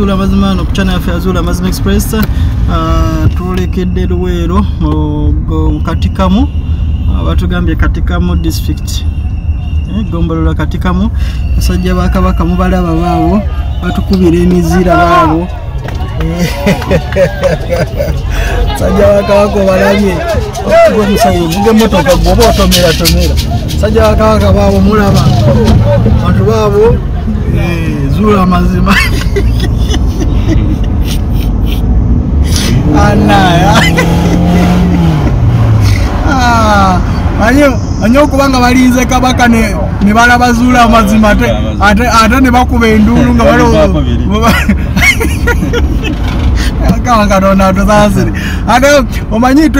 program zuula amazima wano ku channel yaffe yazuula amazima express Ah, tulekedde luweero mu katikamu Ah, batugambye katikamu district. Eh, gombolola katikamu. Basajja ba kabaka mubalaba baabo batukubira emizira baabo. Sajja wa kabaka obalabye okuba omusayi ovuga emotoka gwoba otomera tomera sajja wa kabaka baabo mulaba. Bantu baabo eh, zuula amazima anaya anyi okuba nga balinze kabaka ne ne balaba zuula amazima ate ne bakuba enduulu nga Baliko biri. kama katonda atusaasire ate omanyi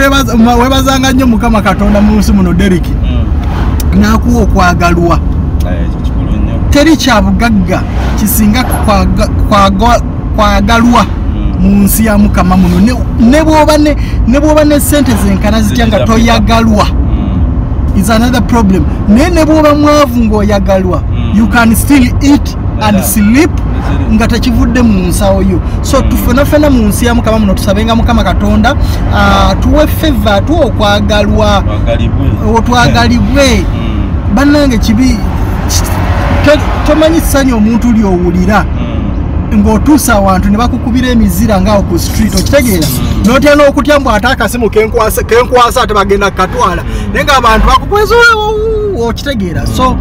webazanga nnyo mukama katonda mu nsi muno deriki nakuwa okwagalwa. Teri kyabugagga kisinga kwaga- kwaga- kwagalwa mu nsi ya mukama muno. Ne- bwoba ne sente zenkana zitya nga toyagalwa. Is another problem. Naye ne bwoba mwavu ng'oyagalwa Mm. you can still eat and sleep nga tekivudde mu nsawo yo so tufenafena mu nsi ya mukama muno tusabenga mukama katonda ah, tuwe feva tuwe okwagalwa. Twagalibwe. Otwagalibwe bannange kibi to- tomanyi ssanyu omuntu lyowulira ng'otuusa awantu ne bakukubira emizira ngaawo ku street okitegeera. Notya n'okutya mbu ate akasimu kenkwasa ate bagenda kukatwala. Naye ngaabantu bakukwezulewo okitegeera. So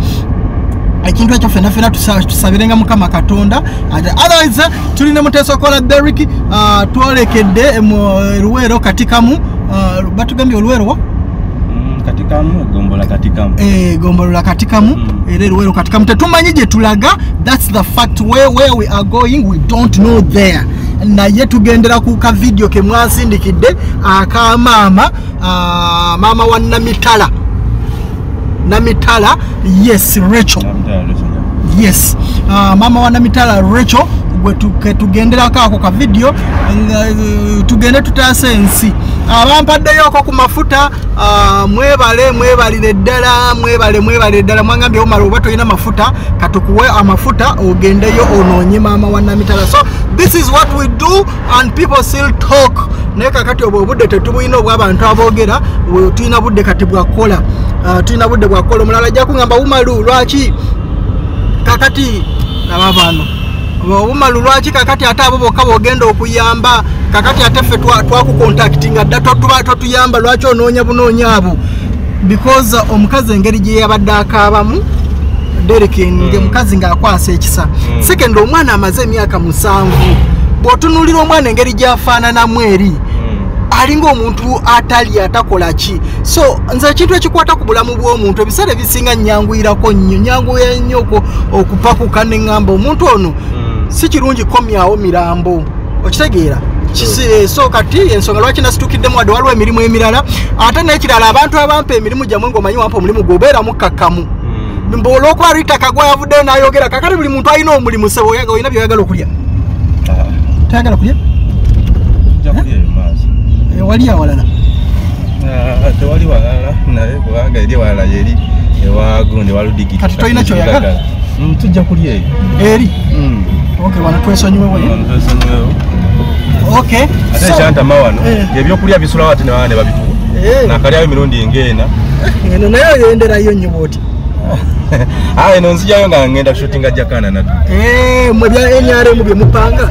ekintu ekyo fena fena tusa- tusabirenga mukama katonda. Otherwise tuli ne muteesa okola derik twolekedde mu luweero katikamu ah, batugambye oluweero katikamu gombola katikamu eh, gombolola katikamu Mm. era eruweero katikamu tetumanyi gye tulaga thats the fact where, where we are going we don't know there. Naye tugendera ku kavidiyo ke mwansindikidde akamaama ah, maama wa namitala. Namitala yes rachel. Yes. Uh, mama wa namitala rachel gwe tu- ke tugenderako ako ka video nga, eh, tugende tutaase ensi abampaddeyooko ku mafuta ah, mwebale mwebalire ddala mwebale mwebale ddala. Mwangambye omala oba tolina mafuta katukuwe amafuta ogendeyo onoonye maama wa namitala. So this is what we do and people still talk. Naye kakati obwo obudde tetubulina obwabantu aboogera tulina budde kati bwakola Ah, tulina budde bwakola omulala ajja kugamba umalu lwaki? Kakati laba bano obumalu lwaki kakati ate abo bokka bogenda okuyamba? Kakati ate ffe twa- twakukontaktinga dda totuba totuyamba lwaki onoonya bunoonya abo? Because uh, omukazi engeri gye yabadde akaabamu derekinge Mm. mukazi ng'akwasa ekisa. Mm. second omwana amaze emyaka musanvu bw'otunuulira omwana engeri gy'afaananamu eri alinga omuntu atali atakola ki? So nze ekintu ekikwata ku bulamu bw'omuntu ebiseera ebisinga nyanguyirako nnyo nyanguya nnyo oku- okupakuka ne ŋŋamba omuntu ono si kirungi komyawo mirambo okitegeera? Kisi- so kati ensonga lwaki nasitukiddemu wadde? Waliwo emirimu emirala. Ate n'ekirala abantu abampa emirimu gyammwe ng'omanyi wampa omulimu gwobeeramu kakkamu olwokuba ritaka gwayavuddeyo n'ayogera kakati buli muntu alina omulimu sebo olina byoyagala okulya? Toyagala kulya? Eh, wali awalala? Tewali walala naye kubanga eri ewalala yeri ewagundi waludigiti Kati tolina kyoyagala? tujja kulya eyo eri wano twesonyiwewo twesonyiwewo ok ate so- ekyantama wano Eh. ebyokulya bisulawo ate nebaana ne babituwa Eh, nakalyayo emirundi ng'ena. Eno naye oyenderayo nnyo bwoti aa eno nzijayo nga ngenda kushutinga jakana natu Eh, mwe bya nrm bye mupanga.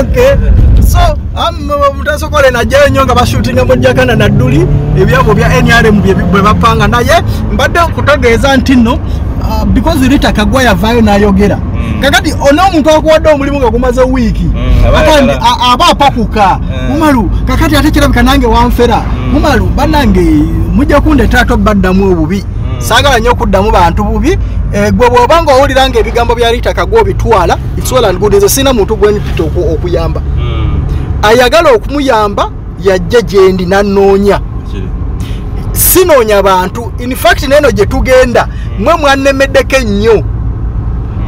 Ok so mutasokole najjayo nnyo nga bashutinga mu jakana nadduli ebyabo bya nrm bye bwe bapanga naye. Mbadde kutegeeza nti nno ah, because rita kagwa yavaayo n'ayogera. Mm. kakati ona omuntu akuwadde omulimu nga gumaze wiiki Mm, aba akandi aba apakuka. Mm. mumalu kakati ate kirabika nange wanfera. Mumalu bannange mujja kundeetera tobaddamu obubi. Saagala nnyo okuddamu bantu bubi. Eh, gwe bw'oba nga owulira nga ebigambo bya litaka gw'obitwala its well and good nze sina muntu gwenpita oku- okuyamba. Ayagala okumuyamba yajja gyendi nanoonya sinoonya bantu. In fact neno gye tugenda mwe mwannemeddeko ennyo.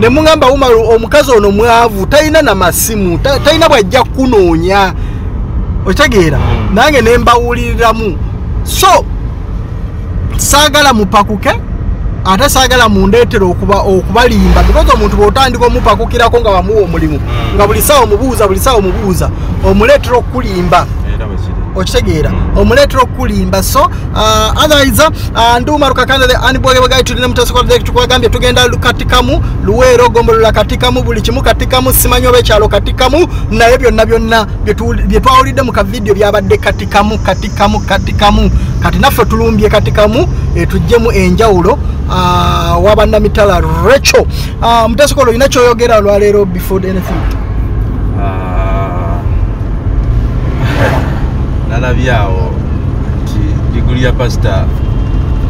Ne muŋamba umaru omukazi ono mwavu talina na masimu ta- talina bwajja kunoonya. Okitegeera? Mm. nange ne mbawuliriramu so saagala mupakuke ate saagala mundeetera okuba okubalimba because omuntu bw'otandika omupakukirako nga bamuwa omulimu nga buli sawa omubuuza buli sawa omubuuza omuleetera kiri okitegeera omuleetera okulimba. So uh, otherwise uh, nduma lukakanda the anibwegebwegai tulina mutasoko tukwagambye tugenda katikamu luweero gombolula katikamu buli kimu katikamu simanyi oba ekyalo katikamu naye byonna byonna byetu- bye twawulidde mu kavidiyo byabadde katikamu katikamu katikamu. Kati naffe tulumbye katikamu eh, tuggyemu enjawulo uh, wabannamitala recho uh, mutasoko olina kyoyogera lwaleero before anything Ah, nalabye awo nti diguli ya pasita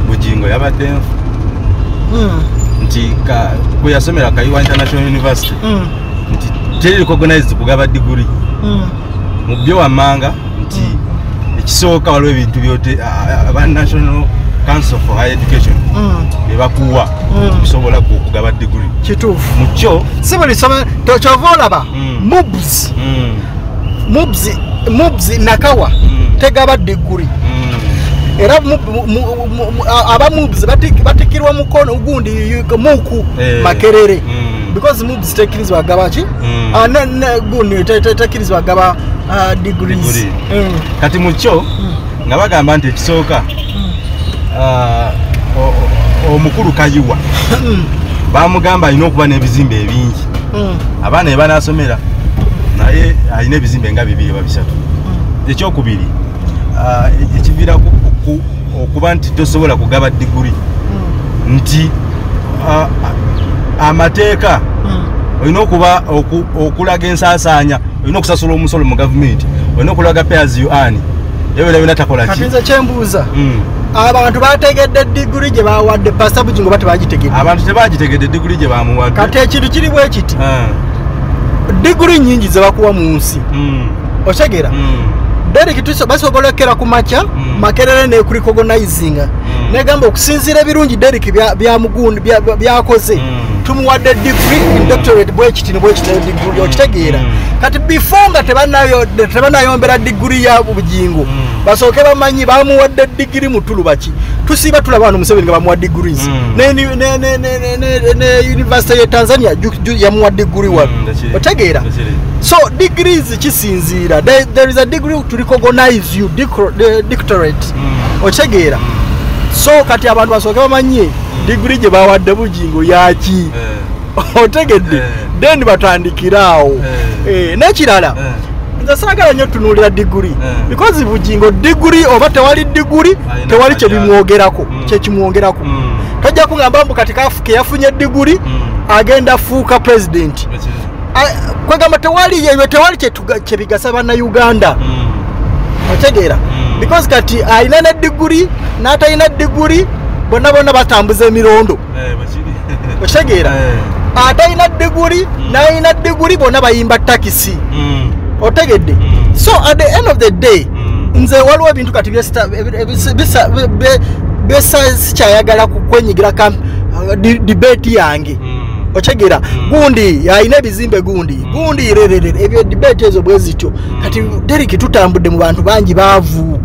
bugingo yabadde nfu mm, nti kwe yasomera kayiwa international university. Mm, nti teri recognized kugaba diguli mm. mu byo wammanga nti ekisooka waliwo ebintu byote aba national council for higher education Mm. bebakuwa Mm. bisobola ku- kugaba diguli kituufu. Mu kyo? Si buli tokyova olaba? Mm. mubs. Mm, mubs mubs nakawa Mm. tegaba diguri mm, era mu- mu- mu- mu- mu- a- aba mubs bati- batikirwa mukono gundi muku Eh. makerere. Mm. because mubs tekirizibwa gaba ki. Ah, gundi te- te- tekirizibwa gaba ah, degrees. Degree. Kati mu kyo nga bagamba nti ekisooka ah, omukulu kayiwa. Bamugamba alina okuba n'ebizimbe ebingi. Abaana bye banasomera naye alina ebizimbe nga bibiri oba bisatu. Ekyokubiri ah, ekiviiraku oku- okuba nti tosobola kugaba diguri. Mm. nti ah, ah, amateeka Mm. olina okuba oku- okulaga ensaasaanya olina okusasula omusolo mu gavumenti olina okulaga payers you earn. Ebyo byonna takola kati ki nze kyembuuza Mm. abantu bategedde diguri gye bawadde pasta bugingo bati bagitegedde abantu tebagitegedde diguli gye bamuwadde kati ekintu kiri bwe kiti Diguri nyingi ze bakuwa mu nsi mm, otegera mm, derek tuso basobola okera ku makya Mm. makerere nekuricognizinga Mm. Negamba okusinziira ebirungi derek bya- byamugundi bya- bya- byakoze. Mm. tumuwadde degree in doctorate bwekiti nebwekiti degree okitegeera. Mm. kati before nga tebanayo- tebanayombera diguri ya bugingo Mm. basooke bamanyi bamuwadde digiri mutulu baki tusiiba tulaba wano museveni nga bamuwa degrees. Mm. ne, ne, ne, ne, ne, ne, ne university ye tanzania yamuwa diguri wano Mm, otegeera. So degrees kisinziira there, is a degree to recognize you doctorate. Mm. So kati abantu basooke bamanye diguri gye bawadde bugingo yaki Eh, otegedde Eh. then batandikiraawo Eh. Eh, n'ekirala nze saagala nnyo tunuulira diguri. Because bugingo diguri oba tewali diguri tewali kyebimwogerako Mm. kyekimwongerako mm, tojja kugamba mbu kati kafu- ke yafunye diguri mm, agenda fuuka pulezidenti. Ah, kwegamba tewali ebyo tewali kyebigasa bannayuganda. Mm, otegeera. Mm. Because kati alina ne diguri n'atalina diguri bonna bonna batambuza emirondo. Eh, okitegeera? Eh, atalina diguri n'alina diguri bonna bayimba takisi mm, otegedde? Mm. so at the end of the day nze waliwo ebintu kati byesita- ebi- ebisi- bisa- be- be- byesa sikyayagala kwenyigira uh, di- debate yange. Okitegeera? Mm. gundi alina ebizimbe gundi. Gundi rerere ebyo debate ezo bwe zityo. Kati deriki tutambudde mu bantu bangi baavu.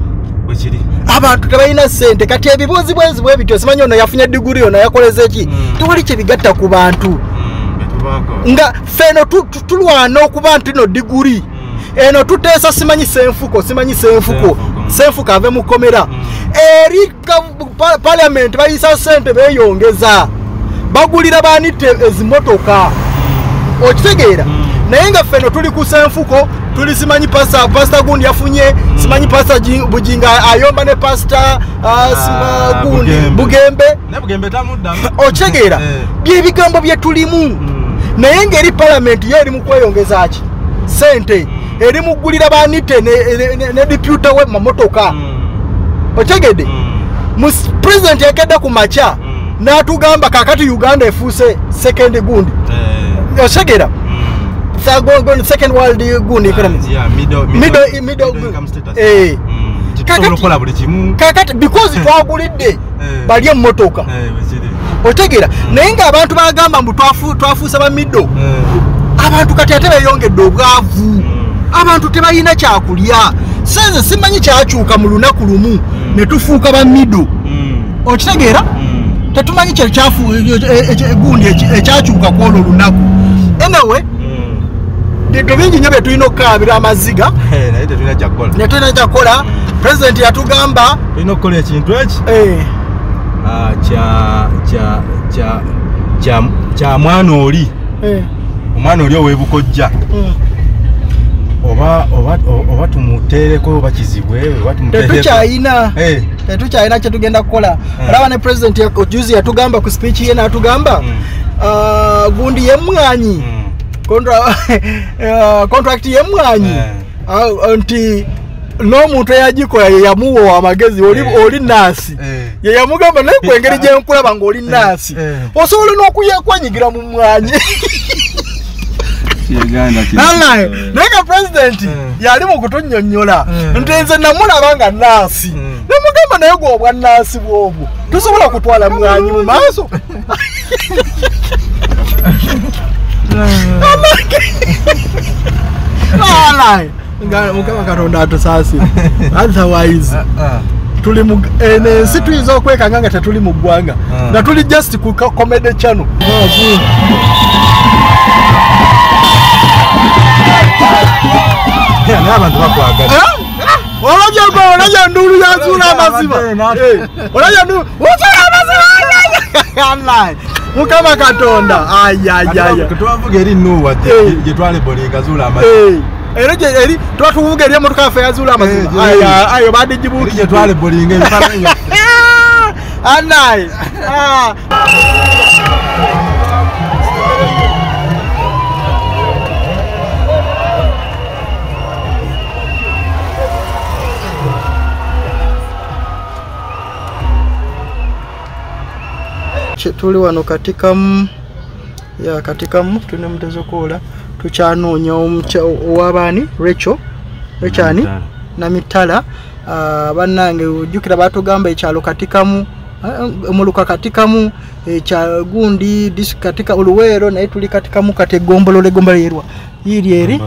Abantu tebalina sente kati ebibuuzi bwezi bwe bityo simanyi ono yafunye diguri ono yakoleza eki? Mm. tewali kyebigatta ku bantu. Mm, betubaako. nga feno tu- tulwana okuba nti no diguri. Mm, eno tuteesa simanyi senfuko simanyi senfuko Senfuko. ave mu kkomera. Mm. eri paliamenti bayisa sente beeyongeza. Bagulira baanite ezimotoka. Okitegeera? Naye nga ffeno tuli ku senfuko tuli simanyi pasta pasita gundi yafunye simanyi pasta Ji- bujinga ayomba ne pasita ah, sima- Ah, gundi Bugembe. okitegeera Eh. byebigambo bye tulimu. Mm, naye ngeri palamenti yo eri mu kweyongeza ki? Sente Mm. eri mu ggulira banite ne, diputa we mamotoka. Mm, otegedde mm, mu pulezidenti yakedde ku makya Mm. n'atugamba kakati uganda efuuse second gundi. Eh, otegera mm. Sa- go- go- second world gundi economy. Yeah, middle- Middle- middle- middle- middle income status. eh. Mm, Kakati- because twagulidde bali emmotoka Eh, otegera naye ng'abantu bagamba mbu twafu- twafuuse ba middo Eh, abantu kati ate beeyongedde obwavu mm, abantu tebalina kyakulya. Senze simanyi kyakyuka mu lunaku lumu ne tufuuka ba middo mm, okitegeera tetumanyi kyekyafu gundi ekyakyuka kwolwo olunaku enewe bintu bingi nyo byetulina okukaabira amaziga. Netulina kyakukola pulezidenti yatugamba tulina okukola ekintu eki? Eh, ah, kya mwana oli. Eh, omwana oli owebukojja mm. oba tumuteereko oba kizibwe tetukyayina. Eh, tetukyalina kyetugenda kukola. Mm. olaba ne pulezidenti juzi yatugamba ku speech ye natugamba Mm. ah, gundi yemwanyi mm, contract yemwanyi Eh. Nti n'omuntu eyagikola yeyamuwa amagezi oli Eh. naasi eh. yeyamugamba naye ku engeri gyenkulaba ngaoli naasi osobola n'okuyekwanyigira mu mwanyi. Naye nga pulezidenti yali mu kutunnyonnyola Mm. nti nze namulaba nga naasi nemugamba naye gwe obwa naasi bwobwo tosobola kutwala mwanyi mu maaso mukama katonda atusaasire otherwise Ah, tuli mu eno ensi tuyinza okwekanga nga tetuli mu ggwanga Ah. nga tuli just ku ka- comedy channel ah. naye abantu bakwagala olabye gwe olabye nduulu yazuula amazima Eh, olabye nduulu uzuula amazima Wallahi. Mukama katonda. Ayayaya tetubavuga eri nuwa Eh. gyetwalebolinga zuula amazima. Era eri tuba tuvuga eri emotoka yaffe yazuula Eh, amazima. Ayo eri bandigibuukidde tuli wano katikamu ya katikamu tulina mutezokoola tukyanoonya omucha- owabaani recho rechani namitala. Uh, bannange ojjukira batugamba ekyalo katikamu ah, muluka katikamu ekya gundi dis- katika oluweero naye tuli katikamu kati egombolola egombolola yerwa. Yiri eri?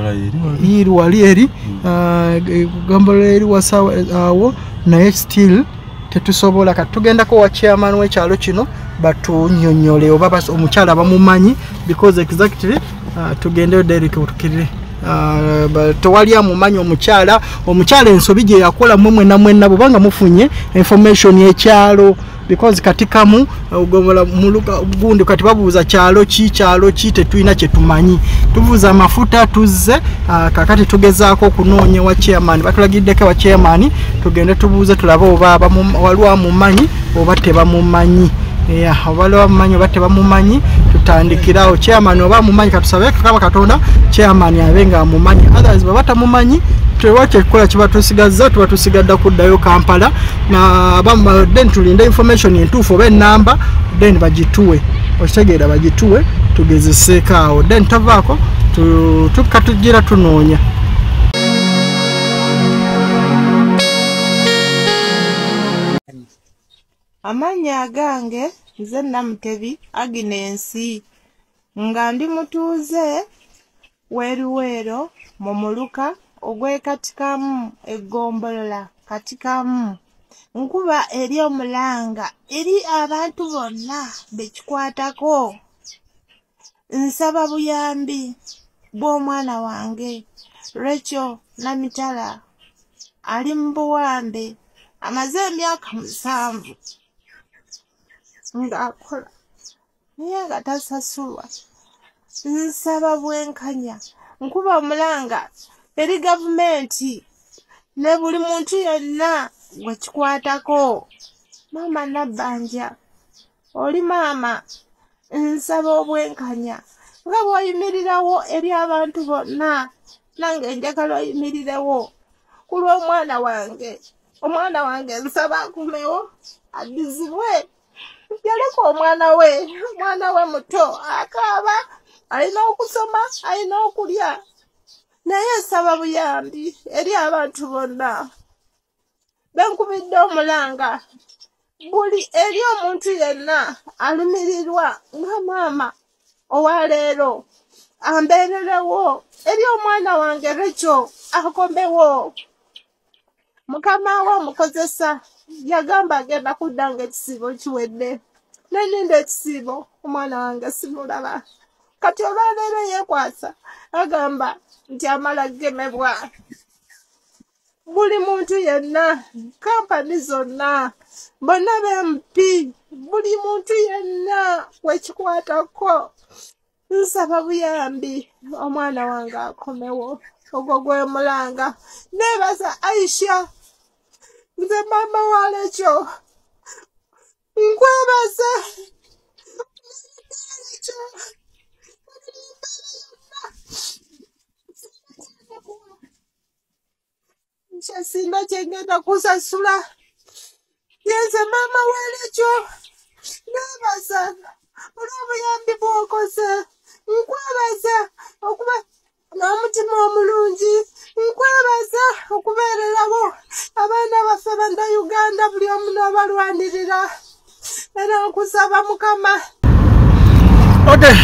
Yiri wali eri? Ah, egombolola eri wasawa awo. Naye still tetusobola kati tugendako wa chairman w'ekyalo kino batunyonyole oba omukyala bamumanyi because exactly uh, tugendeyo derek otukirire Uh, tewali amumanyi omukyala. Omukyala ensobi gye yakola mwe mwena bwebanga mufunye information yekyalo. Because katikamu ogomola muluka gundi kati babuuza kyalo ki kyalo ki tetulina kyetumanyi tubuuza amafuta tuzze uh, kakati tugezaako okunoonya wa chairman. Batulagiddeko wa chairman tugende tubuuze tulabe oba waliwo amumanyi oba tebamumanyi Yeah, oba waliwo amumanyi oba tebamumanyi tutandikirawo. Chairman oba amumanyi katusabe kakaba katonda chairman abe nga amumanyi others bwe batamumanyi tewa kyekikola kiba tusigazza tuba tusigadda kuddayo kampala then tulinde information entuufu oba enamba then bagituwe. Okitegeera bagituwe tugezeseeko awo. Then tavaako tu- tukka tugira tunoonya amannya agange nze namutebi aginensi nga ndi mutuuze weruweero mu muluka ogwekatikamu egombolola katikamu nkuba eri omulanga eri abantu bonna bekikwatako nsaba buyambi bw'omwana wange recho namitala ali mu buwambe amaze emyaka musanvu ng'akola naye nga tasasulwa. Nsaba bwenkanya. Nkuba omulanga eri gavumenti ne buli muntu yenna gwe kikwatako. Maama nabbanja oli maama nsaba obwenkanya nga bw'oyimirirawo eri abantu bonna nange njagala oyimirirewo ku lw'omwana wange omwana wange nsaba akumewo addizibwe yaleka omwana we omwana we muto akaaba alina okusoma alina okulya. Naye nsaba buyambi eri abantu bonna. Benkubidde omulanga. Buli eri omuntu yenna alumirirwa nga maama owaleero ambeererewo. Eri omwana wange rekyo akomewo. Mukama we omukozesa yagamba agenda kudda nga ekisibo kiwedde neninda ekisiibo omwana wange simulaba. Kati olwaleero yeekwasa agamba nti amala gemebwa buli muntu yenna kampani zonna bonna bempi buli muntu yenna wekikwatako. Nsaba buyambi omwana wange akomewo ogwo gwe mulanga. Neebaza aisha nze mama walekyo nkwebaza ekyo kyesinda kyengenda kusasula yenze mama walekyo neebaza olw'obuyambi bwokoze nkwebaza okuba n'omutima omulungi. Nkwebaza okubeererawo abaana baffe banda uganda buli omu n'obalwanirira. Era nkusaba mukama. Okay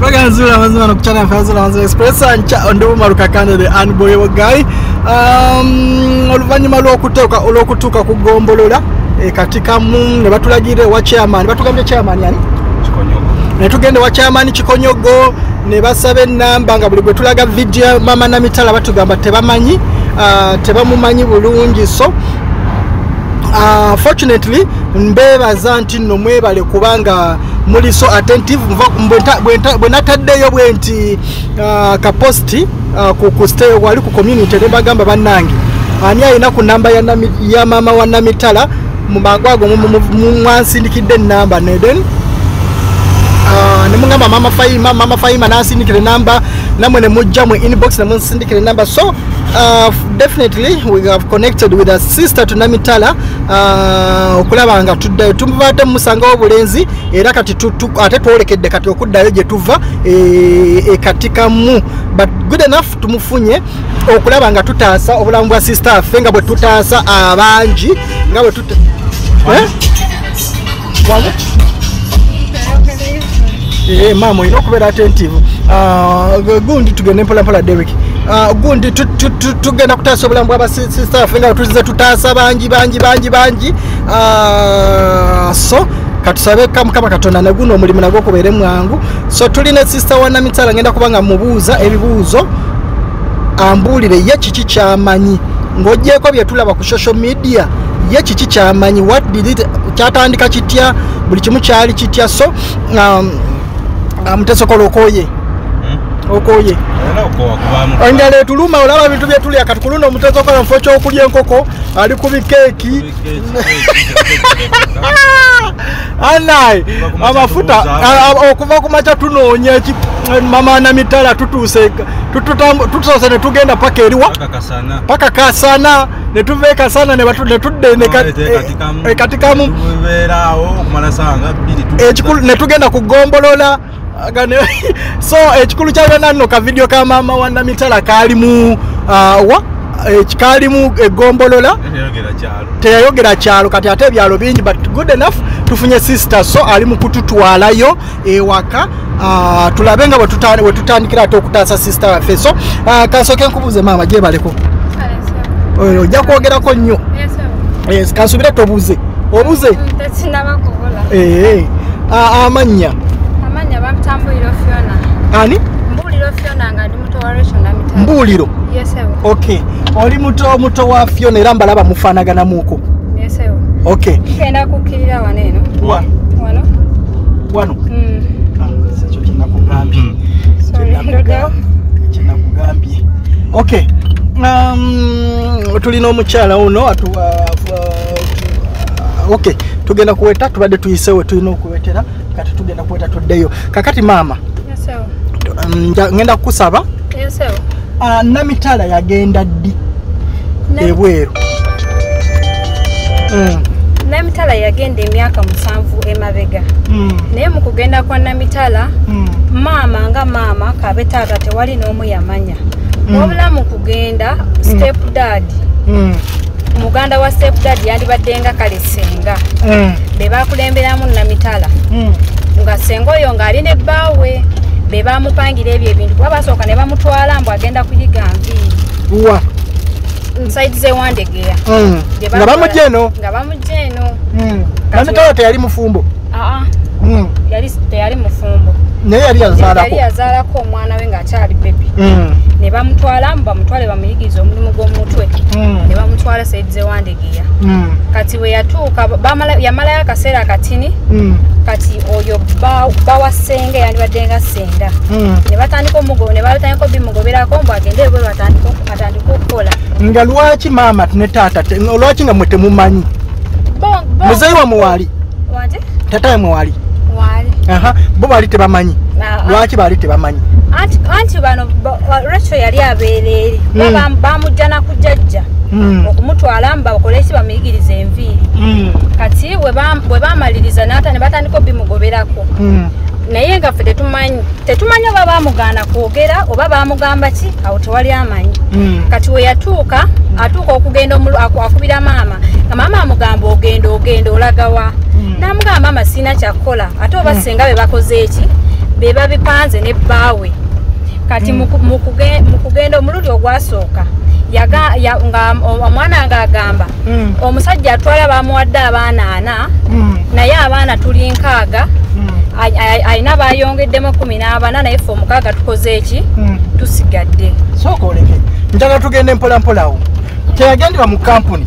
baganzula mazima nokuchana fazula mazima express. Ancha ndiwo malukakande the unboyable guy. Um, oluvannyuma lwokuteeka olwokutuuka kugombolola e, katikamu ne batulagirira ewa chairman. Batugambye chairman yani? Kikonyogo. Ne tugenda ewa chairman kikonyogo ne basaba enamba nga buli gwe tulaga vidiyo mama namitala batugamba tebamanyi uh, tebamumanyi bulungi. So Uh, fortunately mbebaza nti nno mwebale kubanga muli so attentive. Bwe nataddeyo bwe nti uh, kaposti ku, ku stay wali ku community ne bagamba bannange. Ani alina ku namba ya, nami, ya mama wa namitala? Mu mangu ago mu- mu- mu- mwansindikidde enamba neden Uh, nemugamba mama faima mama faima nansindikira enamba namwe nemujja mu inbox nemunsindikira enamba so uh, definitely we have connected with a sister tunamitala. Uh, okulaba nga tuddayo tubadde mumusangawo obulenzi era kati ate twolekedde kati okuddayo gye tuva e- ekatikamu but good enough tumufunye okulaba nga tutaasa obulamu bwa sister affe nga bwe tutaasa abangi nga bwe tuta eh? Eh, mama olina okubeera attentive. Ah, gundi tugende mpolampola derek Ah, gundi tu- tu- tu- tugenda kutaasa obulamu bwabasista affe nga tuzize tutaasa bangi bangi bangi bangi. Ah, so katusabe ka mukama katonda naguno omulimu nagwo okubeere mwangu. So tulina sista wa namitala ngenda kuba nga mubuuza ebibuuzo ambuulire ye kiki kyamanyi? Ng'ogyeko bye tulaba ku social media ye kiki kyamanyi? What did it kyatandika kitya? Buli kimu kyali kitya? So um, okooye okooye olina okowa kubamu. Enjala etuluma olaba ebintu byetulya kati kulunda omutesokola mufo kyokulya enkoko ali ku bikeeki. Anayi Okuva ku makya amafuta okuva ku makya tunoonya eki mama namitala tutuuse tututambu- tusoose ne tugenda paka eriwa. Paka kasana. Netuva ekasana netudda ekatikamu ekikulu netugenda kugombolola so ekikulu kyabyonna nno kavidiyo ka maama wa? Namitala kalimu ah, wa yogera kyalo. Teyayogera kyalo. Kati ate ebyalo bingi but good enough tufunye sister. So ali mu kututwalayo ewaka. Ah, tulabe nga bwe tuta- bwe tutandikira ate okutaasa sister waffe. So ah, kansooke nkubuuze maama gyebaleko ojja kwogerako nnyo. Yes, kansubire tobuze obuze Eh, a- amannya bamutambulira fiona. Ani? Mbuulira fiona nga ndi muto wa rachel namitala mbuuliro? Yesewo okay oli muto muto wa fiona era mbalaba mufaanaganamuuko yesewo okay genda kukkirira wano eno. Wa? Wano? Wano? Mm, Ah, ekyo kyenakugambye sorry, ndoga. kyenakugambye okay um, tulina omukyala uno atu, uh, uh, okay tugenda kuweta tubadde tuyisewe tulina okuwetera kati tugenda kuweta tuddeyo. Kakati maama um, ngenda kukusaba. Uh, namitala yagenda ddi? Ebweru. Mm, namitala yagenda emyaka musanvu emabega mm, naye mu kugenda kwa namitala mm, maama nga maama kabe taata tewali n'omu yamanya. Wabula mu kugenda step dad mm, muganda wa step dad yandibadde nga kale senga. Mm, be bakulemberamu namitala. Mm. nga senga oyo ng'ali ne bbaawe be bamupangira ebyo ebintu kuba basooka ne bamutwala mbu agenda kuyiga nviiri wa? Nsaidi zewandegeya Mm. Nga bamugya eno? Nga bamugja eno. Namitala teyali mufumbo? Aa Mm. yali teyali mufumbo naye yali yazaalako omwana we ng'akyali bebi Mm. ne bamutwala bamutwale bamuyigiriza omulimu gw'omutwe. Mm. ne bamutwala saidize wandegeya. Mm. kati bwe yatuuka yamalayo akaseera akatini. Kati oyo ba- bawa senge yandibadde nga senda. Ne batandika omugo ne batandika obimugoberako mbu agende bwe atandika okukola. Nga lwaki maama ne taata te- lwaki nga mwe temumanyi? Bo- bo- muzeyi wamwe waali wanje tatawe mwe waali waali Aha, bo baali tebamanyi. Lwaki baali tebamanyi? Anti bano rachel yali abeera eri. Mm. Ba- bamujja nakujjajja Mm. okumutwala mbakole ki bamuyigiriza enviiri. Mm. kati bwe bam- bwe bamaliriza ne batandika obimugoberako naye nga ffe tetumanyi tetumanyi oba bamugaana kwogera oba bamugamba ki awo tewali amanyi. Kati we yatuuka atuuka okugenda akubira maama. Nga maama amugamba ogenda ogenda olagawa namugamba maama sirina kyakukola ate oba senga be bakoze eki be babipanze ne bbaawe. Kati mu ku- mu kuge- mu kugenda omulundi ogwasooka ya- nga omwana ng'agamba Mm. omusajja atwala bamuwadde abaana ana Mm. naye abaana tuli nkaaga. Ayina bayongeddemu kumi n'abana naye ffe omukaaga tukoze eki? Tusigadde. Sooka oleke. Njagala tugende mpolampolawo teyagendera mu kampuni?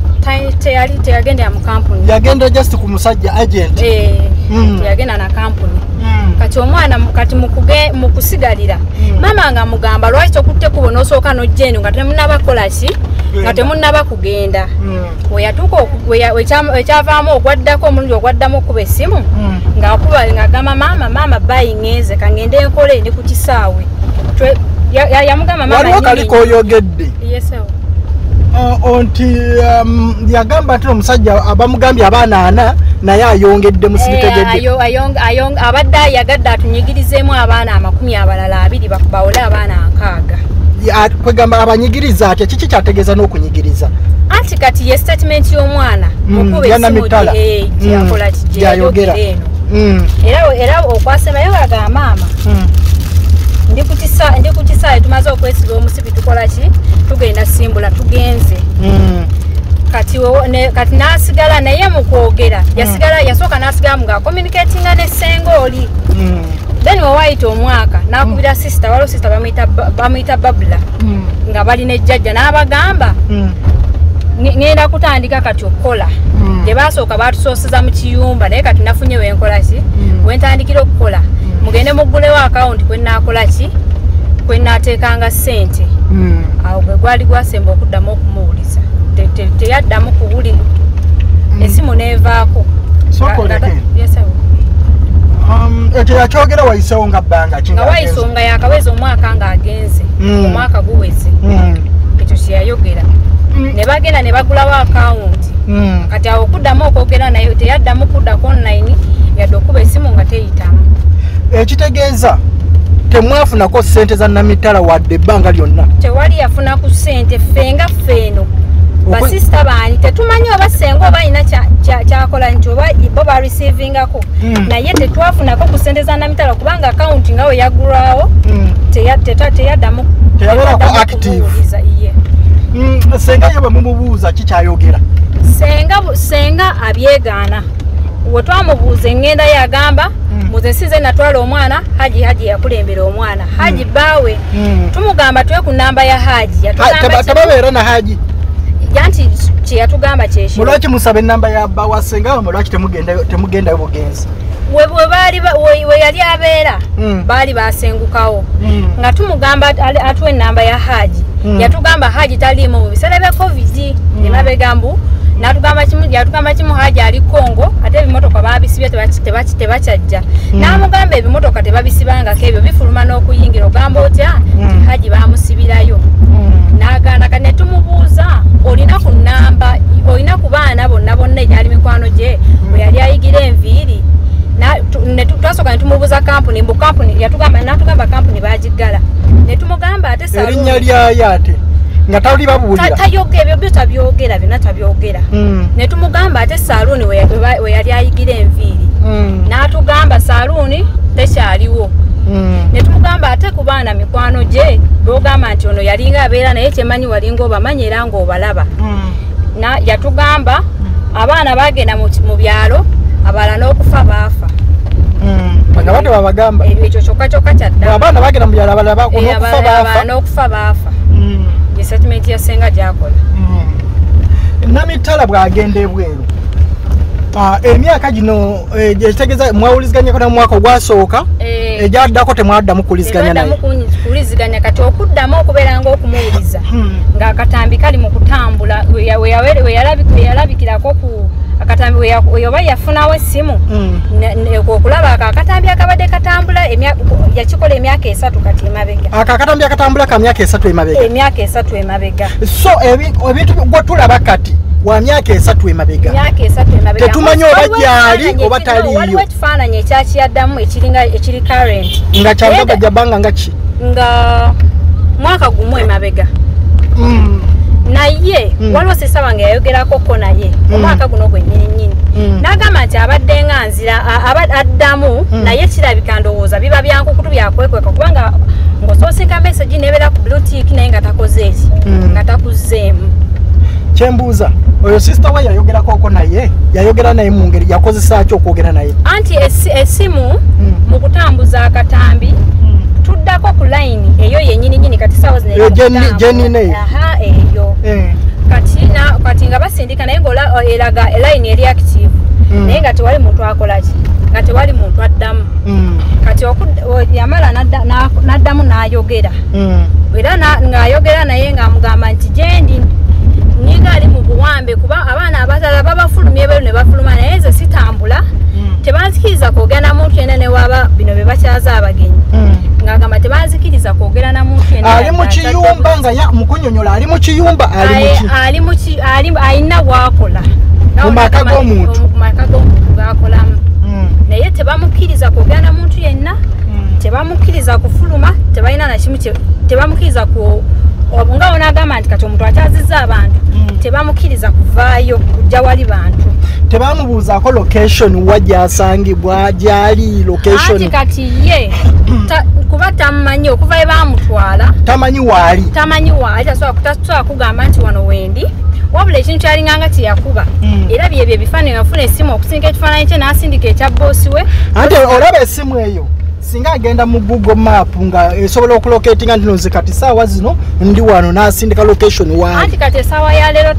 Teyali teyagendera mu kampuni. Yagenda just ku musajja agent? Eh, Mm. teyagenda na kampuni. Mm. kati omwana kati mu kusigalira Mm. maama nga mugamba lwaki tokutte kubo n'osooka n'ojja eno nga temunaba kukola ki? Nga temunaba kugenda. Weyatuuka wekyavaamu ogwaddako omulundi ogwaddamu okuba essimu ng'akuba ng'agamba maama maama bayiŋŋeeze kangende nkole ndi ku kisaawe. Yamugamba waliwo nyinyi- kali koyogedde Yes, sir. Uh, nti um, yagamba nti omusajja abamugambye abaana ana naye ayongedde Eh, musibitegedde ayo- ayong- ayong- abadde ayagadde atunyigirizeemu abaana amakumi abalala abiri bawole abaana nkaaga. Kwegamba abanyigiriza atya? Kiki kyategeeza n'okunyigiriza anti kati ye statement y'omwana Mm, okuba ya essimu Namitala. gye- eh, gye Mm, yakola ki gye gyayogera. yayogera eno. Mm, era okwasemayo agamba maama. Mm, ndi ku kisaawe tumaze okwesiba omusipi tukola ki? Tugenda simbula tugenze. Mm, kati kati n'asigala naye mu kwogera. Yasigala yasooka n'asigala mu ng'akommunicatinga ne senga oli mm, then wewayita omwaka n'akubira sisita waliwo sisita bamuyita Ba- bamuyita babula nga bali nejjajja n'abagamba mm, "Nge- ngenda kutandika kati okukola. Gye basooka batusooseza mu kiyumba naye kati nafunye wenkola ki? Wentandikira okukola mugende muggulewo akawunti kwenaakola ki? Kwenaateekanga ssente. Mm. awo gwe gwali gwasemba okuddamu okumuwuliza. Te- te- teyaddamu kuwuli esimu neevaako. Nga- nga sir. Um, ekyo yakyogera wayisewo nga bbanga nga ng'agenze? wayisonga yakaweza omwaka ng'agenze Mm. omwaka guweze. Ekyo kyeyayogera ne bagenda ne bagulawo akawunti kati awo okuddamu okwogera naye teyaddamu kuddako online yadde okuba esimu nga teyitamu ekitegeeza temwafunako ssente za namitala wadde ebbanga lyonna tewali yafuna ku ssente fenga feeno Okwe- basisita baani tetumanyi oba senga oba alina kya- kya- kyakola nti oba bo barecevingako Mm. naye tetwafunako ku ssente za namitala kubanga akawunti nga we yaggulwawo Mm. teta- teyaddamu Teyabeerako active. kumuwuliza, iye Mm, senga ye bwe mumubuuza kikyayogera senga senga abyegaana we twamubuuza eŋŋenda ye agamba Mm. Muze size natwala omwana haji haji yakulembera omwana. Haji bbaawe Mm. tumugamba twe ku namba ya haji. Tebabeera na haji? Yanti kyeyatugamba kyekyo. Mulwaki musaba enamba ya bba wa senga mulwaki temugendayo bugenzi? We yali abeera Mm. baali basengukawo. Nga tumugamba atuwa enamba ya haji. Yatugamba haji taliimu mu biseera bya covid emabega mbu yatugamba kimu haji ali kongo ate ebimotoka babisibye tebakyajja n'amugamba ebimotoka tebabisibangako ebyo bifuluma n'okuyingira ogamba otya? Mm. haji bamusibirayo Mm. n'agaana kati ne tumubuuza olina ku namba olina ku baana bonna bonna egyali mikwano gye bwe yali ayigira enviiri. Twasooka ne tumubuuza kampuni mbu kampuni yatugamba natugamba kampuni bagiggala ne tumugamba ate erinnya lyayo ate nga tali Ta- babuulira tayoga ebyo byo tabyogera byonna tabyogera. Mm. ne tumugamba ate saluuni we yali ayigira enviiri. Mm. n'atugamba saluuni tekyaliwo. Mm. ne tumugamba ate ku baana mikwano gye bogamba nti ono yalinga abeera naye kyemanyi walinga obamanyi era ng'obalaba. Na yatugamba abaana bagenda mu byalo abalala n'okufa baafa. Nga bate babagamba. Ebyo- ekyo kyokka kyokka kyaddamu abaana bagenda mu byalo abalala ba- Eh, n'okufa baafa settlement ya senga gyakola Mm. namitala bwagenda ebweru Ah, emyaka gino eh, gyetegeeza mwawuliziganyako na mwaka ogwasooka Eh, egyaddako temwaddamu kuwuliziganya naye tebaddamu kuwuliziganya kati okuddamu okubeera ngaokumuwuliza Hmm. ng'akatambi kali mu kutambula we ya- we yawe- we yalabi- we yalabikirako ku akatambi we ya- we oba yafunawo essimu Mm. okulaba ako akatambi akabadde katambula yakikola emyaka esatu kati emabega. Ako akatambi akatambula ka myaka esatu emabega. Emyaka esatu emabega. So ebi- ebintu gwe tulaba kati wa myaka esatu emabega. Tetumanyi oba gyali oba ekiri- taliiyo. waliwo ekifaananyi ekyakiyaddamu ekiri current. Nga kyanga Naye- gajjabanga nga ki? nga mwaka gumu emabega. Mm. Naye Mm. waliwo sisa wange yayogerakoko naye Mm. omwaka guno gwennyininyini Mm. n'agamba nti abadde nga nzira addamu naye kirabika ndowooza biba byankukutu byakwekweka kubanga ng'osoosinga message nebeera ku blutik naye nga takoze eki nga takuzzeemu kyembuuza oyo sisita we yayogerakoko naye yayogera naye mu ngeri yakozesa ki okwogera naye anti esi- esimu Mm. mu kutambuza akatambi tuddako ku layini eyo yennyininyini kati sawa Eyo. Jenny neyo? aha eyo Eh. kati na kati nga basindika naye nga eraga line eri active Mm. naye nga tewali muntu akolaki nga tewali muntu addamu Mm. kati yamala n'adda- n'a- n'addamu n'ayogera Mm. era na- ng'ayogera naye ng'amugamba nti gyendi ninga ali mu buwambe kuba abaana abalala babafulumya ebeeru ne bafuluma naye nze sitambula tebanzikiriza kwogera na muntu yenna newaba bino bye bakyaza abagenyi. Ng'agamba tebanzikiriza kwogera na muntu yenna ali mu kiyumba nga mukunyonyola ali mu kiyumba ali mu ki? ali mu ki- ali- alina bwakola Mu maka g'omuntu. mu maka g'omuntu gakolamu naye tebamukkiriza kwogera na muntu yenna tebamukkiriza kufuluma tebalina nakimu tebamukkiriza nga onagamba nti kati omuntu akyazizza abantu Mm. tebamukkiriza kuvaayo kujja wali bantu. Tebamubuuzaako location wa gyasangibwa gyali location. Kati ye kuba tamumanyi okuva we bamutwala tamanyi waali tamanyi waali tasobola kugamba nti wano wendi. Wabula ekintu kyalinganga kyeyakuba Mm. era byebyo ebifaananyi afuna essimu okusindika ekifaananyi kye n'asindika ekya boosi we. Anti olaba esimu eyo singa agenda mu google map nga esobola okuloketinga nti nozi kati saawa zino ndi wano n'asindika location anti waali kati essaawa ya leero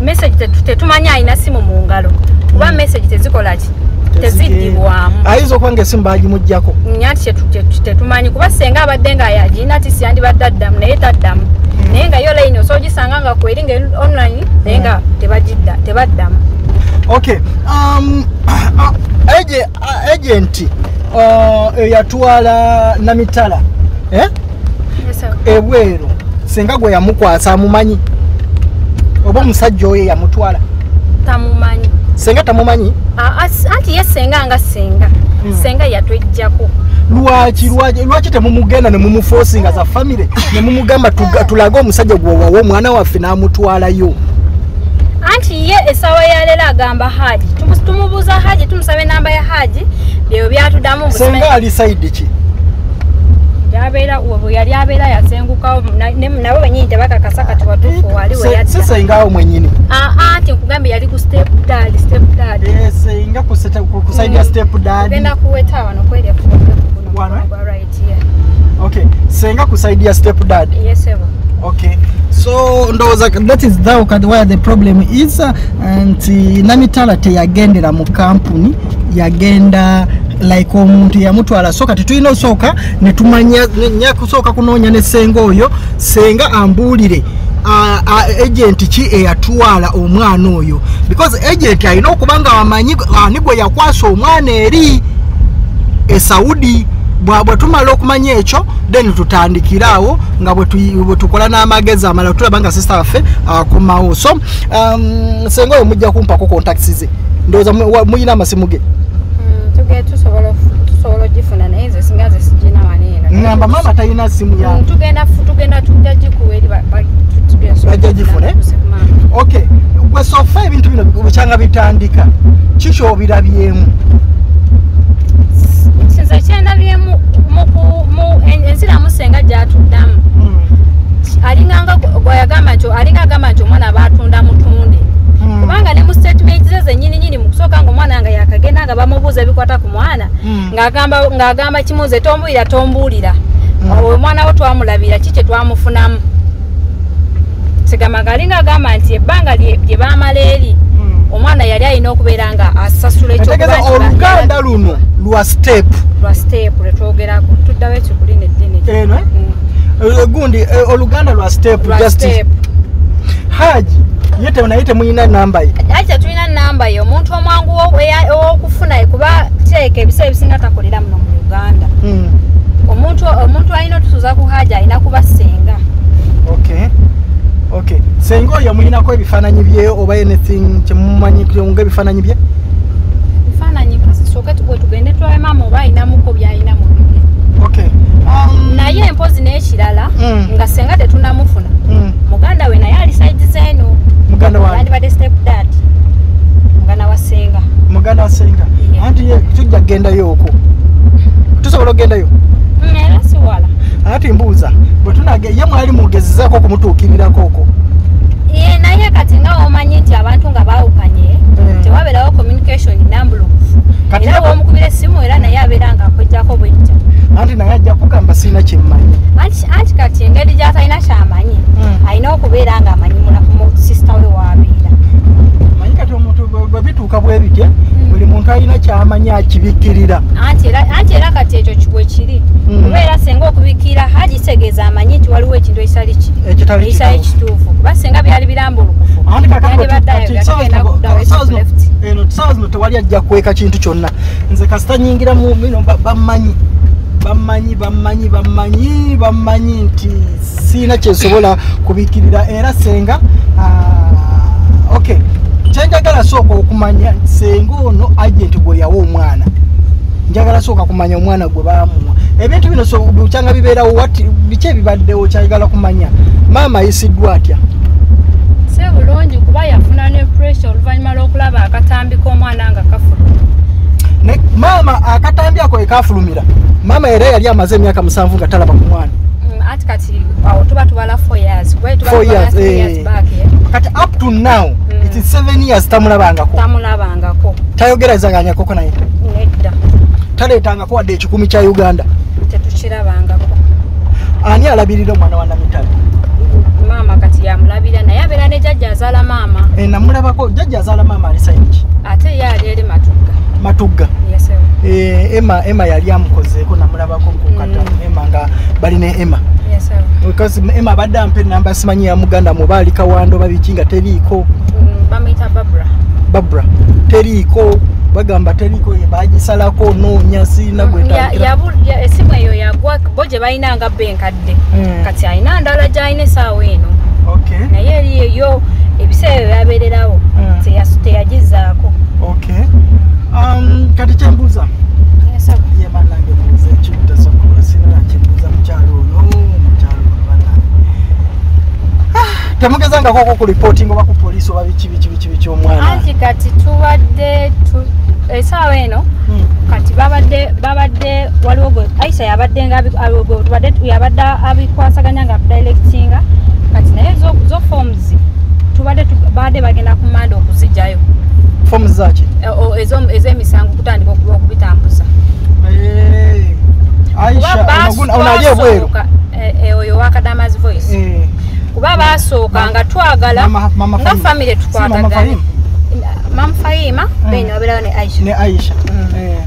message tetu- tetumanyi alina simu mu ngalo. Kuba message tezikola ki teziddibwamu ayinza okuba nga esimu bagimugjako nyanti kyetu- kyetu- tetumanyi kuba senga abadde nga yagirina ti siyandibadde addamu naye taddamu. Naye nga yo layini osobola ogisanga nga kweri nga online naye nga tebagidda tebaddamu. Okay um, uh, agenti uh, eyatwala namitala eh? ebweru singa gwe yamukwasa amumanyi? Oba omusajja oyo yamutwala tamumanyi senga tamumanyi? Ah, as- anti ye senga nga senga. Mm. senga yatwejjako. Lwaki lwaki- temumugenda nemumufosinga za famire? Nemumugamba tuga- tulage omusajja gwewawa omwana waffe n'amutwalayo. Anti ye essaawa ya leero agamba haji. Tumu- tumubuuza haji tumusaba enamba ya haji. Byeyo byatuddamu senga ali saidi ki yabeera bwe yali abeera yasengukawo nabo benyini tebakakasa kati watuufu wali we Si yadda sengawo mwenyini Ah, anti nkugambye yali ku step dad step dad. Eh, senga ku saidi ya step dadi ogenda kuweta wano kwerya eh? okay senga ku saidi ya step dadi yesebo okay so ndowooza that is thou where the problem is uh, nti namitala teyagendera mu kampuni yagenda like omuntu yamutwala so kati tulina osooka netumanya nya kusooka kunoonya ne senga oyo senga ambuulire. Uh, uh, agent ki eyatwala omwana oyo? Because agent alina okuba nga wamanyi ani gwe yakwasa omwana eri? E saudi bwe tumala okumanya ekyo then tutandikire awo nga bwe tu- bwe tukola n'amagezi amala tulaba nga sista waffe akomawo. So um, senga oyo mujja kumpako contacts ze. Ndowooza muyina amasimu ge tuge tusobola ogifuna naye nze singa nze sigina waneera ngamba maama talina simu ya Mm, tugenda tujja gikuwa eri Bajja ku- okay. Gwe sofa ebintu bino bukyanga bitandika kikyobirabyemu nze kyendabyemu mu ku- mu- en- ensiramu senga gyatuddamu. Alinganga gweyagamba nti alinga agamba nti omwana batunda mutunde kubanga ne mu statement ze zenyini nyini mu kusooka nga omwana omwana nga yakagenda nga bamubuuza ebikwata ku mwana Mm. ng'agamba ng'agamba kimuze tombuulira tombuulira. Mm. oyo omwana wo twamulabira ki kye twamufunamu? Sigama galinga agamba nti ebbanga lye baamala eri omwana yali alina okubeera nga asasula ba- oluganda luno lwa step. Lwa step lwetwogerako tuddawo ekikuli neddini eno eh? Eh, gundi eh, oluganda lwa step haji ye naye temuyina namba ye. Ati tetulina namba ye. Omuntu omwangu owokufuna kuba kireka ebiseera ebisinga takolera muno mu uganda. Mm. omuntu omuntu alina otusuza ku haja alina kuba senga okay okay senga oyo muyinako ebifaananyi bye oba anything kyemumanyi ngaebifaananyi bye? Bifaananyi kasisooke bwe tugende tulabe maama oba alinamuko byalina mu bibye um, naye mpozi n'ekirala Mm. nga senga tetunamufuna mm, muganda we naye ali saidi zeeno muganda wange yandibadde step dad muganda wa senga muganda wa senga Yeah. anti ye tujja kugendayo okwo tusobola okugendayo anti mbuuza bwe tunage ye mwali mugezezaako okumutuukirirako okwo? Ye naye kati nga omanyi nti abantu nga baawukanye Mm. tewabeerawo communication nambulukufu era womukubira essimu era naye abeera nga akwejjako bwejja anti naye ajja kugamba siina kyemmanyi. Anti kati engeri gyatalina kyamanyi Mm. alina okubeera nga amanyi mula- mu sisita we waabeera manyi kati omuntu bwe- bituuka bwe bitya buli muntu alina kyamanyi akibikkirira anti era era kati ekyo bwe kiri? Mm. kubeera singa okubikkira haji kitegeeza amanyi nti waliwo ekintu ekitali ki? Ekitali ekitali kituufu. kuba singa byali birambulukufu eno tusaawa zino tewali ajja kweka kintu kyonna. Nze kasita nyingira mu bino ba- bammanyi. Bammanyi bammanyi bammanyi bammanyi nti siina kyensobola kubiikirira era senga ah, ok kyenjagala sooka okumanya senga ono agenti gwe yawa omwana. Njagala sooka kumanya omwana gwe bamuwa ebintu bino bukyanga bibeerawo wati biki ebibaddewo kyayagala kumanya? Maama ayisiddwa atya? Si bulungi kuba yafuna ne pressure oluvannyuma lw'okulaba akatambi k'omwana nga kafuluma. Ne- maama akatambi ako ekafulumira maama era yali amaze emyaka musanvu nga talaba ku mwana Ati kati awo tuba tubala 4 years. Four years, eh. eh, kati up to now Mm. it is seven years tamulabangako. Tamulabangako. Tayogerezaganyakoko naye? Nedda. Taleetangako wadde ekikumi kya uganda. Tetukirabangako. Ani alabirira omwana wa namitale maama kati yamulabira naye abeera ne jjajja azaala maama. Eh, namulabako jjajja azaala maama alisayiniki ate ye ali eri matugga. Matugga. Yesewo Eh, emma emma yali amukozeeko namulabako kukata Mm. emma nga bali ne emma. Yesewo because emma abadde ampa enamba simanyi ya muganda muba ali kawando babiki nga teriiko. Mm, babra teriiko. Bagamba teriiko bagisalako noonya siina gwetandikira. esimu eyo yagwa bo gye balina nga bba enkadde. Mm. kati alina ndala gyalina essaawa eno. Okay. Naye eri eyo ebiseera bye byabeererawo Mm. teyagizaako okay um, kati kyembuuza ye bannange mubuuza ekintu tasobola sinala kimbuuza mukyalo ono mukyalo bannange. Ah, temugezangako ku reporting oba ku poliisi oba biki biki biki biki omwana? Anti kati tubadde tu- essaawa eno Mm. kati babadde babadde waliwo gwe aisha yabadde nga yabadde abikwasaganya nga directinga kati naye zo forms tubadde tu- babadde bagenda ku manda okuzijjayo fomu zaki E- o- ezo- ez'emisango kutandika oku- okubitambuza Eh, aisha ono guno- ono ali ebweru? basooka e- e- oyo wakadamazi voice. Eh, kuba basooka nga twagala nga famire Si Mama Fahima? then wabeerawo ne aisha. Ne aisha. Mm. Eh,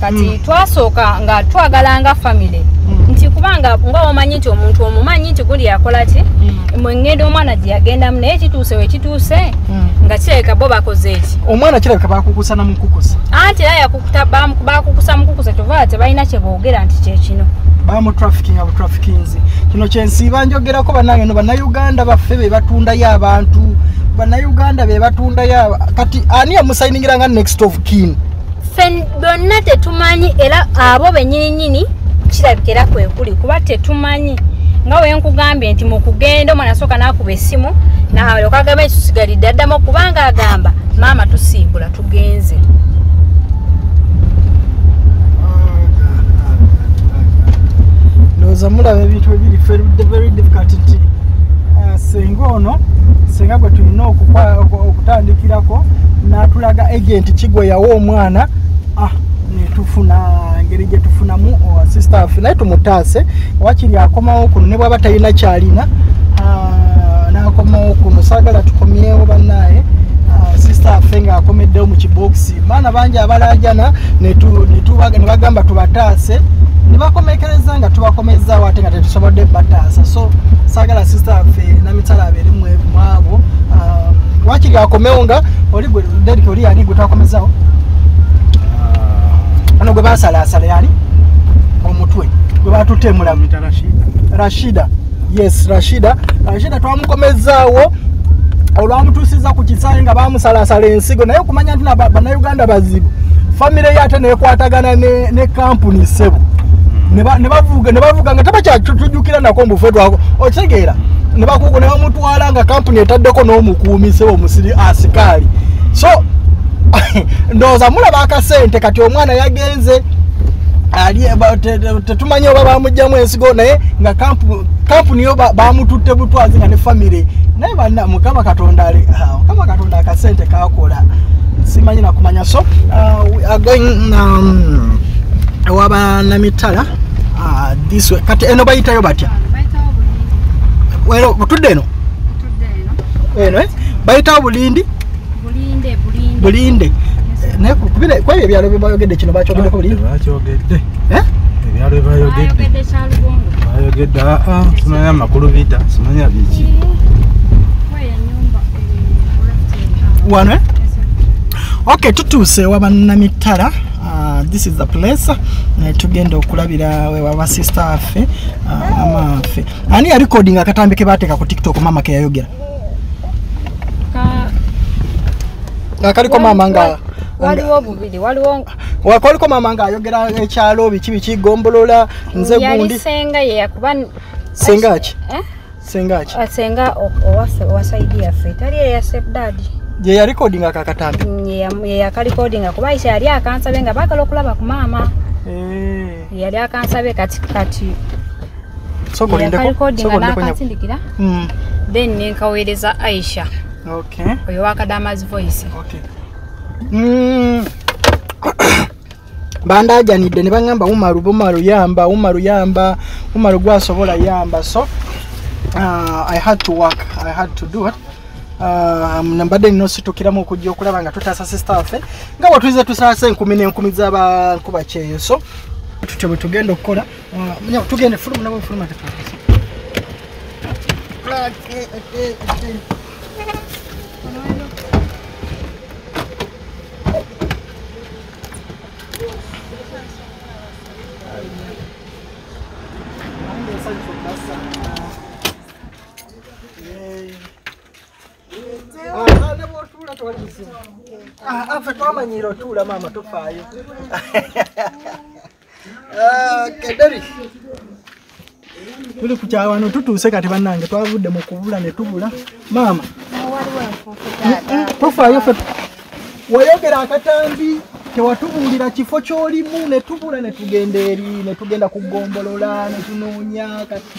kati Mm. twasooka nga twagala nga famire Mm. Kubanga nga omanyi nti omuntu omumanyi nti guli akola ki? Mm. mwengenda omwana gye yagendamu naye kituuse we kituuse Mm. nga kirabika bo bakoze eki omwana kirabika bakukusa namukukusa anti era bakukusa mukukusa kyova tebalina kye boogera nti kyekino bamutrafikinga butrafikins kino kyensiiba njogerako bannange no bannayuganda baffe be batundayo abantu. Bannayuganda be batundayo kati ani yamusayiningira nga next of kin? Ffe bonna tetumanyi era abo bennyininyini kirabika era kwe kuli kuba tetumanyi. Nga wenkugambye nti mu kugenda omwana asooka n'akuba essimu nalyoka agamba ekitusigalidde addamu okubanga agamba maama tusimbula tugenze. Ndowooza mulaba ebintu ebiri very difficult nti ah, senga ono senga gwe tulina okutandikirako n'atulaga agent kigwe yawa omwana ah, netufuna engeri gye tufunamu assistaf naye tumutaase. Wakiri akomawo kuno ne bwaba talina kyalina ah, n'akomawo kuno saagala tukomyewo bannaaye. Sistaffe ng'akomeddewo mu kibokisi baana bangi abalajana ne bagamba tubataase. Ne bakomekereza nga tubakomezaawo ate nga tetusobodde bataasa so saagala sistaffe namitala abeere mwabo wakiri akomewo nga oli gwe deriki oli yali gwe twakomezaawo ano gwe basalaasala yali omutwe. Gwe batutemulamu rashida. Yes rashida. Rashida twamukomezaawo olwamutuusiza ku kisayi nga bamusalasala ensigo naye okumanya nti bannayuganda bazibu. Famire ye ate nekwatagana ne, ne kampuni sebo ne ba- ne bavuga nga tabakyatujukira nako mbufe twako okitegeera ne bakugu ne bamutwala nga kampuni etaddeko n'omukuumi sebo omusiri asikaali. So ndowooza mulaba akasente kati omwana yagenze tetumanyi oba bamugjamu ensigo naye nga kampu- kampuni yo ba- bamututte butwazi nga ne famire naye banna mukama katonda ah, mukama katonda akasente kakola simanyi nakumanya so going um, ewabanamitala uh, this way. Kati eno bayitayo batya? Butudde eno? Eno. Eh? bayitawo bulindi bulinde. Eh, naye kwebyo ebyalo byebayogedde kino bakyogeddeko bulindi bakyogedde. Eh? ebyalo byebayogedde bayogedde. Aa simanyi amakulu bita simanya biki wano eh? okay tutuuse wabanamitala uh, this is the place. Uh, tugenda okulabira wewa sister affe uh, mama affe ani ya recording akatambi ke bateeka ku tiktok mama ke yayogera akaliko mama nga waliwo bubiri waliwo wa- kwaliko mama nga ayogera ekyalo biki biki gombolola nze gundi. Senga ye yakuba senga ki? Eh? senga ki? Senga o- owaffe owa saidi yaffe tali eya stepdadi ye ya recording aka akatambi ye yakalikodinga kuba isha yali akansabe nga bagala okulaba ku maama. Eh, yali akansabe kati kati so kolindeko so yakalikodinga kolindeko nya- n'akansindikira Mm, then nenkaweereza aisha oyo wakadamas voice. Okay. Mm. bandajanidde ne baŋŋamba umaru bumaru yamba umaru yamba umaru gwasobola yamba. So uh, i had to work i had to do it. Uh, nambadde nina ositukiramu okujja okulaba nga tutaasa sisitaffe nga bwetulize tusaasa enkumi n'enkumi z'abankuba kyeyo. So tutyo bwe tugenda okukola Uh, tugende fulumu nabwe fuluma tetwakasa afe twamanyire otuula maama tofaayo kederi tuli ku kyawano tutuuse kati bannange twavudde mu kubula ne tubula. Maama tofaayo fe wayogera akatambi tewatubuulira kifo kyolimu ne tubula ne tugenda eri ne tugenda kugombolola ne tunoonya kati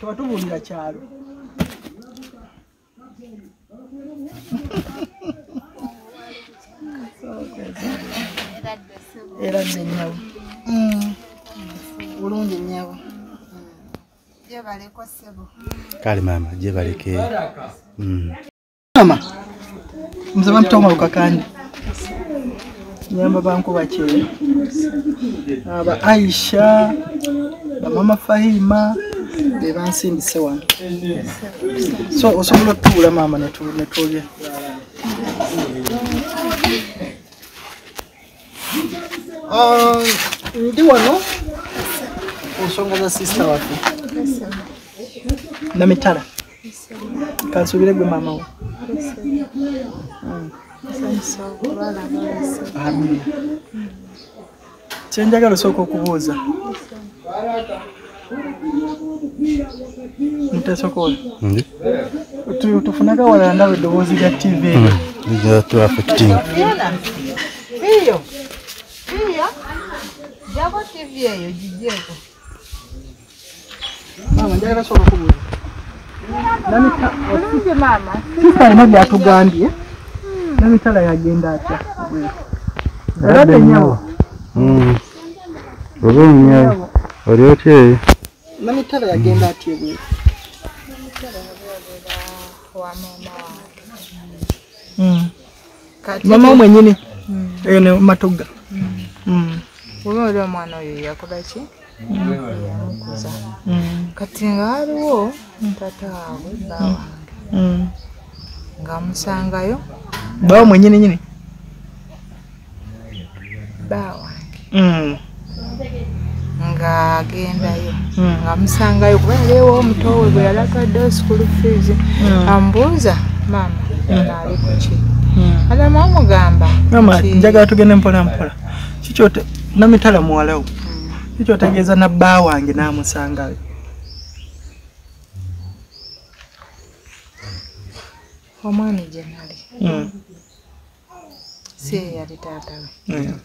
tewatubuulira kyalo era dde nnyabo bulungi nnyabo kale maama gyebaleke. Mama nze bamutawumaluka kandi nyamba bankuba kyeyo aba aisha bamama fahima be bansindise wano. So osobola otuula maama netu- netulya Ah, ndi wano? Ensonga za sisita waffe. Namitala. Kansubire gwe maama we Amina. kyenjagala osooka okubuuza mutesokola ndi? Tufunaga walala ndawe eddoboozi lya tv eyo to affecting. Iyo iyo jako tv eyo gijeko mama njagala sobola kubuuza namita bulungi maama sista alina byatugambye namitala yagenda atya? Alwadde nyawo oba nnyo oli otya eyo namitala yagenda atya ebweru kati mama wo mwenyini. Eyo ne matugga oba oli omwana oyo yakola ki yamukuza kati nga waliwo tata waabwe bba wange. Ng'amusangayo bawo mwenyini nyini? Bba ng'agendayo ng'amusangayo kuba yali ewa omuto we bwe yalagaddeyo school fees. Amubuuza maama naali kuki alamu amugamba mama nti- njagala tugende mpola mpola kikyote namitala muwalawo kikyotegeeza na bba wange n'amusangayo? Omwami gye nali. Si yali taata we. Mm.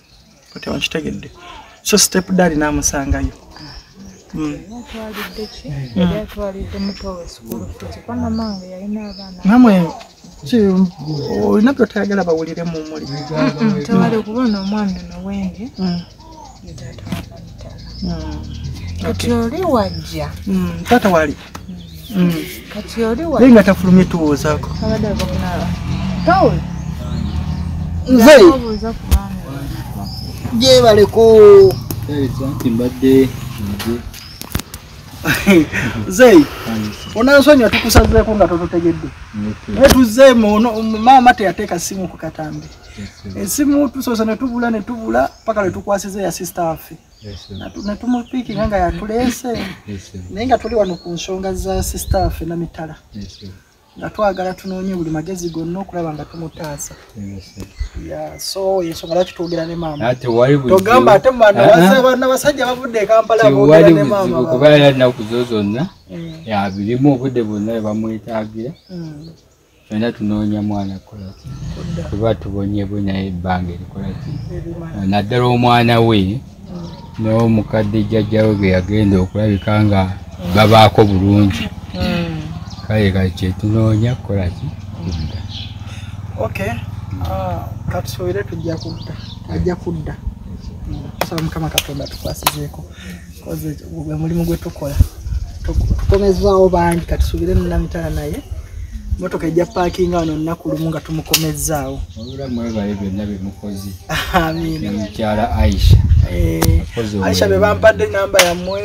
So step dad n'amusangayo. Namwe ki- olina byotayagala bawulire mu muli. Tewali kubona omwana ono wendi Mm. ye taata wakanitala Mm. kati oli wajja? Taata wali. Kati oli wajja? Nga tafulumye tuwoozaako. Nze gyebaleko mbadde zeyi onansonyiwa tukusazeeko nga totutegedde naye tuzzeemu ono- maama teyateeka simu ku katambi esimu tusoose ne tubula ne tubula paka lwe tukwasiza ya sista waffe Natu- ne tumupiikinga nga yatuleese naye nga tuli wano ku nsonga za sista waffe namitala nga twagala tunoonye buli magezi gonna okulaba nga tumutaasa. So yensonga lwaki twogera ne maama. Ate wali togamba ate mwana basajja bavudde e kampala tiwali boogera ne buzibu maama kuba era nnaku zo zonna Mm, yabirimu obudde bwonna bwe bamwetaagira. Mm, tunoonya mwana kukolaki kuba tubonyebwe naye ebbanga erikolaki ebimala. naddala omwana we n'omukadde jjajjawe gwe yagenda okulabika nga babaako bulungi Mm. kale kati kyetunoonya kukolaki kudda okay Ah, katusuubire tujja kudda. Ajja kudda. Tusaba mukama katonda tukwasizeeko gwe mulimu gwe tukola Tuk- tukomezaawo bangi katusuubire namitala naye. Motoka ejja paakinga wano nnaku lumu nga tumukomezaawo obulamu ebale byonna bemukozi amiina. Mukyala aisha aisha be obulamu. bampadde namba yammwe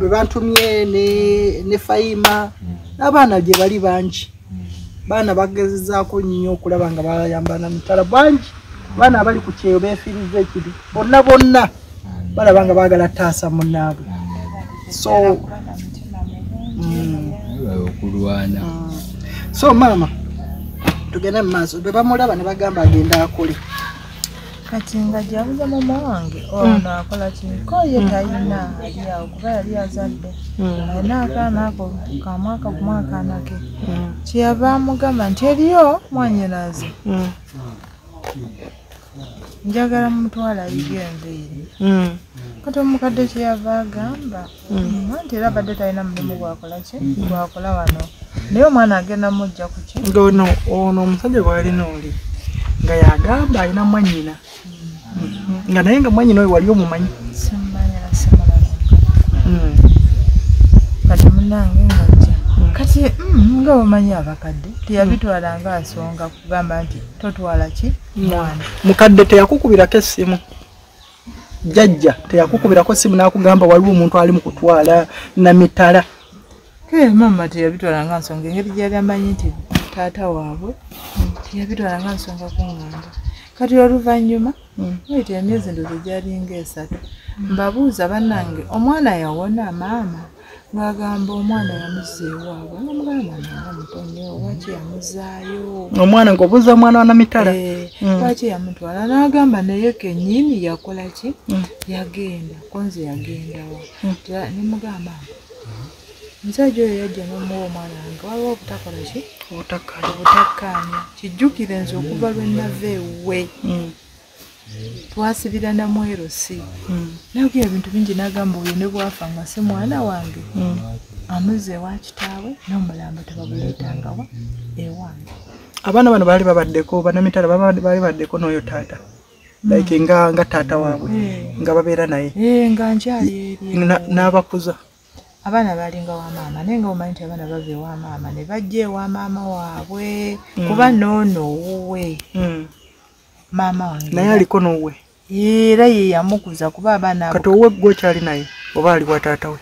be bantumye ne, ne fayima n'abaana gye bali bangi. Baana bagezezaako nnyo okulaba nga bayamba namitala bangi. Baana abali ku kyeyo beefiiriza ekiri bonna bonna balaba nga baagala taasa munnaabwe. So mm, okulwana. So maama tugende mu maaso. Bwe bamulaba ne bagamba agenda akole kati nga gyabuza mama wange ono akola kiko ye talina ali awo kuba yali azadde. Alina akaana ako kamwaka ku mwakaana ke kyeyava amugamba nti eriyo mwanyinaze njagala mutwala ayiga enviiri. Kati omukadde kyeyava agamba "Mm, anti era abadde talina mulimu gwakola ki? Gwakola wano. Naye omwana agenda mujja ku ki? Ngaono ono omusajja gwe yalina oli nga yagamba alina mwanyina nga naye nga mwanyina oyo wali omumanyi. Kati munange ngajja kati mm, nga omanyi abakadde teyabitwala nga nsonga kugamba nti totwala ki mwana? Mukadde teyakukubirako essimu. Jjajja teyakukubirako essimu n'akugamba waliwo omuntu ali mu kutwala namitala mama teyabitwala nga nsonga. Engeri gyali amanyi nti taata waabwe teyabitwala nga nsonga kuŋŋamba kati oluvannyuma wayita emyezi ndozo gyalinga esatu mbabuuza bannange omwana yawona maama? Ng'agamba omwana yamuzza ewaabwe nga mugamba nanga mutonyo waki yamuzaayo. Omwana ng'obuuza omwana wa namitala? Eh, Mm. lwaki yamutwala n'agamba naye kenyini yakola ki? Mm. yagenda konze yagendawa nemugamba omusajja oyo yajja n'omuwa omwana wange waliwo obutakola ki? Obutakkaanya. Kijjukire nze okuva lwe nava ewe twasibira namwerosi nayoga ebintu bingi nagamba oyo ne bwafa nga si mwana wange. Amuze ewa kitaawe n'omulambo tebaguleetangawa ewange abaana bano baali babaddeko banamitala baali baddeko n'oyo taata. Like nga taata waabwe nga babeera naye. Eh, nga nkyali n'abakuza abaana balinga wa maama naye nga omanyi nti abaana bava ewa maama ne bajja ewa maama waabwe. Kuba noono owuwe. Mm. maama wange naye aliko n'owe era ye yamukuza kuba abaana kati owe gwokyali naye oba ali wa taata we.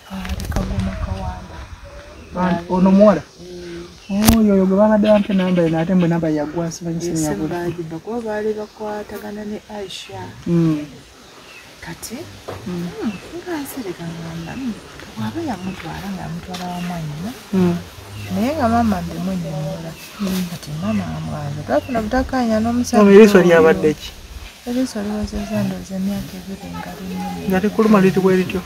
Anti ono muwala? Oyo oyo gwe babadde bampe namba eno ate mbwe namba yaggwa sibanyisimu Ese yabula bagiba kuba baali bakwatagana ne aisha Kati ngansirika ngamba "Mm, bw'aba yamutwala nga yamutwala wamwanyina Mm. naye nga maama mbemunyenyula kati maama amwanza twafuna butakanya oyo. lyabadde ki eriiso liwezeza ndooza emyaka ebiri nga linnene nga likuluma liri bwe lityo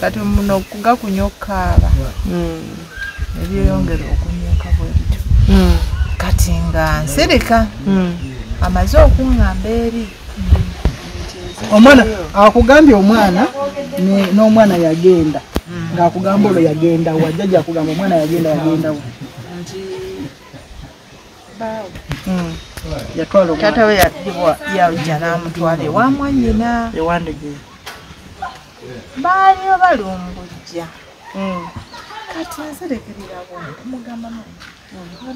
kati muno gakunya okukaaba nebyeyongera okunyoka bwe bityo Mm. kati nga nsirika amaze okuŋŋamba eri omwana akugambye omwana n'omwana yagenda ng'akugamba olwo yagenda wa jjajja akugamba omwana yagenda yagenda wa yatwala taata we yadibwa yajja n'amutwala ewamwanyina ewandegeera baaliyo balumbujja kati nserekerera bwange mugamba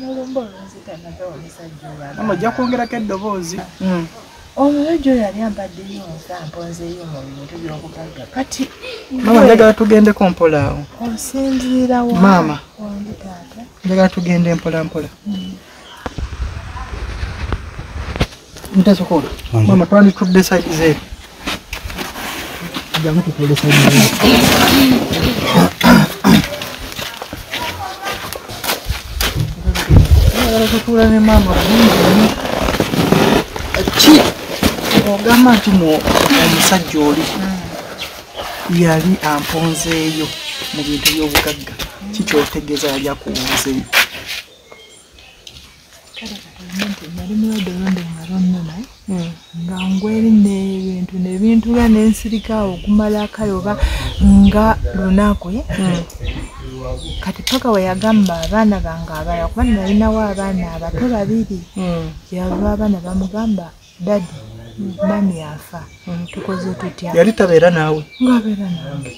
nolumba olunzita nagawa omusajja oyo ojja kwongerako eddoboozi Omulojja oyo yali ambaddeyo nsa mponzeeyo mu bintu by'obugagga. Kati mama njagala tugendeko mpola awo. osinziira wa Maama. wange taata? Njagala tugende mpola mpola. Ntasokola mama. Twanditudde saidi zeeru jangu tutudde saidi zeeru njagala tutuula ne maama bulungi ki ogamba nti mu omusajja oli yali amponzeeyo mu bintu by'obugagga. Kikyotegeeza yali nti nali mulwadde olonde nga nga ngweri nebintu nebintu nga nensirikaawo okumala akale oba nga lunaku ye. Kati paka we yagamba abaana bange abala kuba nalinawo abaana abato babiri. Yava abaana bamugamba dadi mami afa tukoze tutya? Yali tabeera naawe. Ngaabeera nange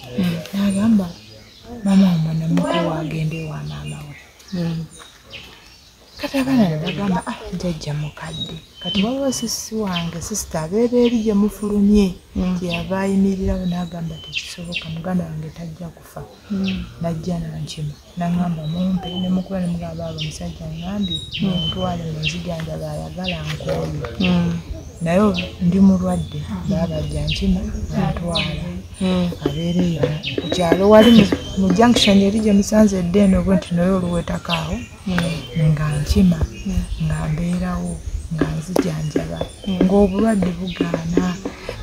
nagamba mama omwanamuko wagende wa maama we kati abaana ne bagamba "Ah, jjajja mukadde. Kati waliwo sisi wange sisita abeera eri gye mufulumye kyeyava ayimirirawo n'agamba tekisoboka muganda wange tajja kufa. Najja nankima naŋŋamba mumpe ne mukuba ne mugamba abo omusajja ŋŋambye muntwale munzijanjaba ayagala nkooye. Naye ndi mulwadde baba bajja nkima nantwala abeereyo ku kyalo wali mu- junction eri gye musanze eddeeno obwe nti naye oluwetakaawo nga nkima nga mbeerawo nga nzijanjaba ng'obulwadde bugaana.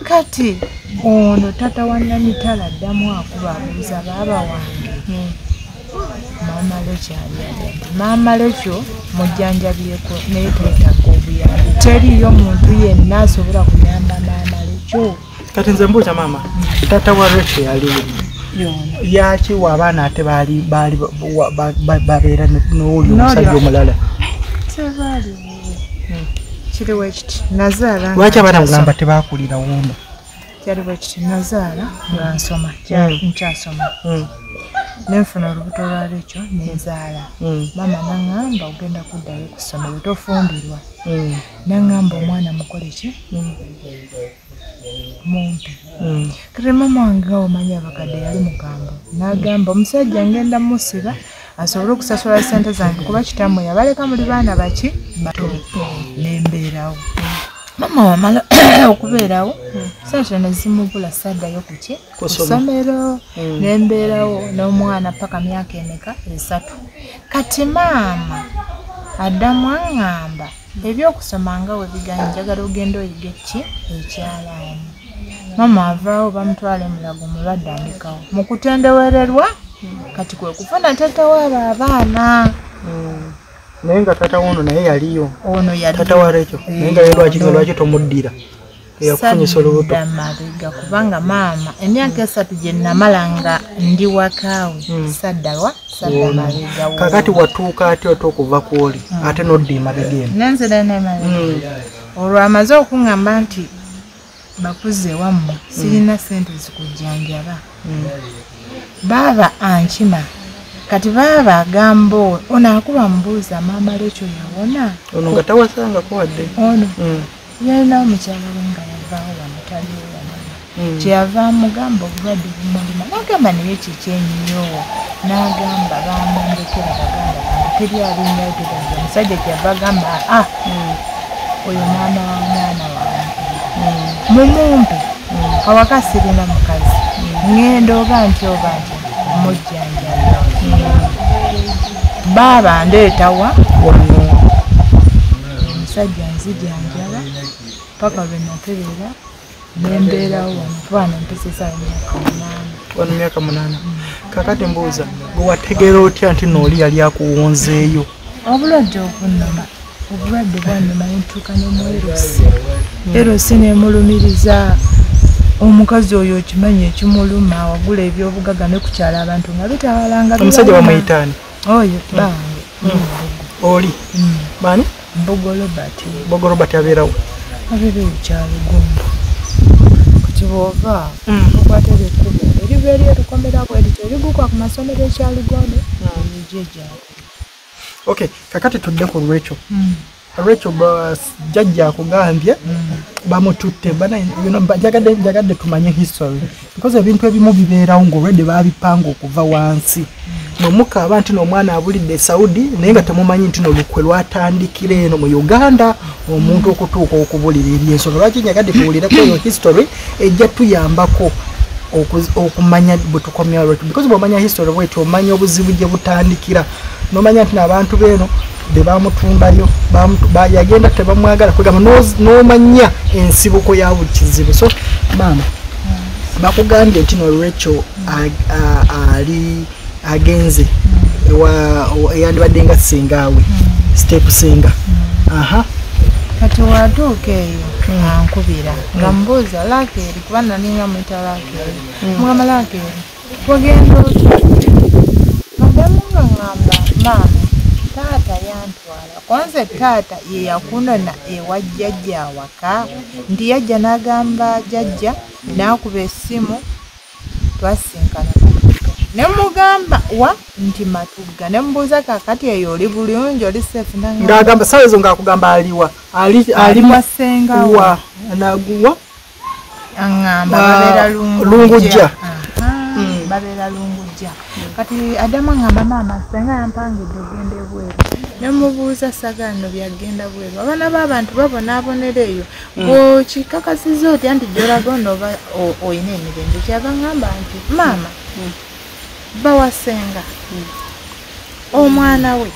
Kati ono tata wa namitala addamu akuba abuuza baaba wange. Maama lekyo ali ati maama lekyo mujjanjabyeko naye twetagga obuyambi. Teriyo muntu yenna asobola kuyamba maama lekyo kati nze mbuuza maama taata wa recho yaliwo yakiwa abaana ate baali babeera n'oyo omusajja omulala? Tebaaliwo kiriwo ekiti nazaala lwaki abaana mugamba tebakulira wumba? Kyaliwo ekiti nazaala nga nsoma. Kya- Mm. nkyasoma. Mm, nenfuna olubuto lwalekyo nenzaala maama naŋŋamba ogenda kuddayo ku ssomero tofumbirwa. Naŋŋamba omwana mukole ki mumpi mm. kati mama wange nga omanyi abakadde yali mukambwe n'agamba omusajja ngenda musiba asobole okusasula sente zange kuba kitammwe. Yabaleka muli baana baki? Bato nembeerawo mama wamala okubeerawo sente nezimubula saddayo kuki ku Kusoma. ssomero. Nembeerawo n'omwana paka myaka emeka esatu. Kati maama addamu aŋŋamba ebyokusoma nga we biganye njagala ogenda oyige ki? Ekyalaani. Mama avaawo bamutwala emulago mulwadde andikawo mu kutendewererwa kati kwe kufuna tata waabo abaana. Naye nga taata wono naye yaliyo. Ono yali taata wa recho naye nga lwaki lwaki tomuddira eyakufunyisa olubuto sadda mabega kubanga maama emyaka esatu gye namala nga ndi wakaawe saddawa sadda mabega wo. kakati watuuka ate okuva kwoli ate nodda emabega eno. Nenzira nemabega. Olwo amaze okuŋŋamba nti bakuze wammwe sirina sente zikujjanjaba. Baaba ankima. Kati baaba agamba ono akuba mubuuza maama lekyo yawona? Ono nga tawasangako wadde. Ono. Yalinawo mukyala we nga yavaawo wano taliwo wamama Mm. kyeyava amugamba obulwadde bumuluma nagamba naye kikyenyiyo nagamba bamwendekera baganda bange teri alinyayo tebaza omusajja kyava agamba a oyo maama wa mwana wange mumumpe awaka sirina mukazi. Ŋŋenda oba nti oba nti mujjanjaba baaba ndeetawa. Wano omusajja nzijanjaba paka lwe naterera nembeerawo wano kuba nempesesa emyaka munaana wano myaka munaana kakati mbuuza gwe wategeera otya nti nooli yali akuwonzeeyo? Obulwadde obunnuma obulwadde bwannuma nentuuka nemwerusi erusi nemulumiriza. Omukazi oyo okimanyi ekimuluma wagula ebyobugaga nekukyala abantu nga bitawalanga omusajja bamuyitaani oyo bange oli. Bani mbogo robert. Bogo robert abeerawo abeera ekyalugumba kati bwova okwatera ekkubo eriva eri erukomerako erikyo erigukwa ku masomero ekyalugonde ejejaako okay kakati tudde ku rachel rachel ba- jjajja akugambye bamututte njagadde njagadde tumanye history. Because ebintu ebimu bibeerawo ngaolwedde babipanga okuva wansi. Nomukaaba nti nomwana abulidde saudi naye nga temumanyi nti nolukwe lwatandikira eno mu uganda omuntu okutuuka okubulira ebyensonga lwaki njagadde tuwulireko eyo history ejja tuyambako okumanya bwe tukomya lwetu because bwomanya history bweti omanya obuzibu gye butandikira. Nomanya nti n'abantu beeno be bamutumbayo bamutu- ba- yagenda tebamwagala kwegamba n'omanya ensibuko ya buli kizibu. So maama bakugambye nti nolwekyo ali agenze eyandibadde nga sengaawe step senga. Aha kati watuuka eyo ankubira nga mubuuza lakeeri kuba nalinga mwita lakeeri mugamba lakeeri wagenda otya? Madamu nga ŋŋamba maama taata yantwala. Kwanze taata ye yakunona ewa jjajja awaka nti yajja n'agamba jjajja n'akuba essimu twasinkana ne mugamba wa? Nti matugga ne mubuuza kakati eyo oli bulungi oli nanga ng'agamba sawa ezo ng'akugamba aliwa ali ali ali wasengawo wa? naguwa aŋŋamba Ah, babeera Lungujja. Aha, babeera lungujja. Kati adamu aŋŋamba maama senga yampangidde ogenda ebweru ne mubuuza sagano byagenda bweru? Abaana b'abantu babonaabonera eyo. Bwokikakasiza otya nti gyolaga ono oba o- oyina emirembe kyava ŋŋamba nti maama bawasenga. Omwana we.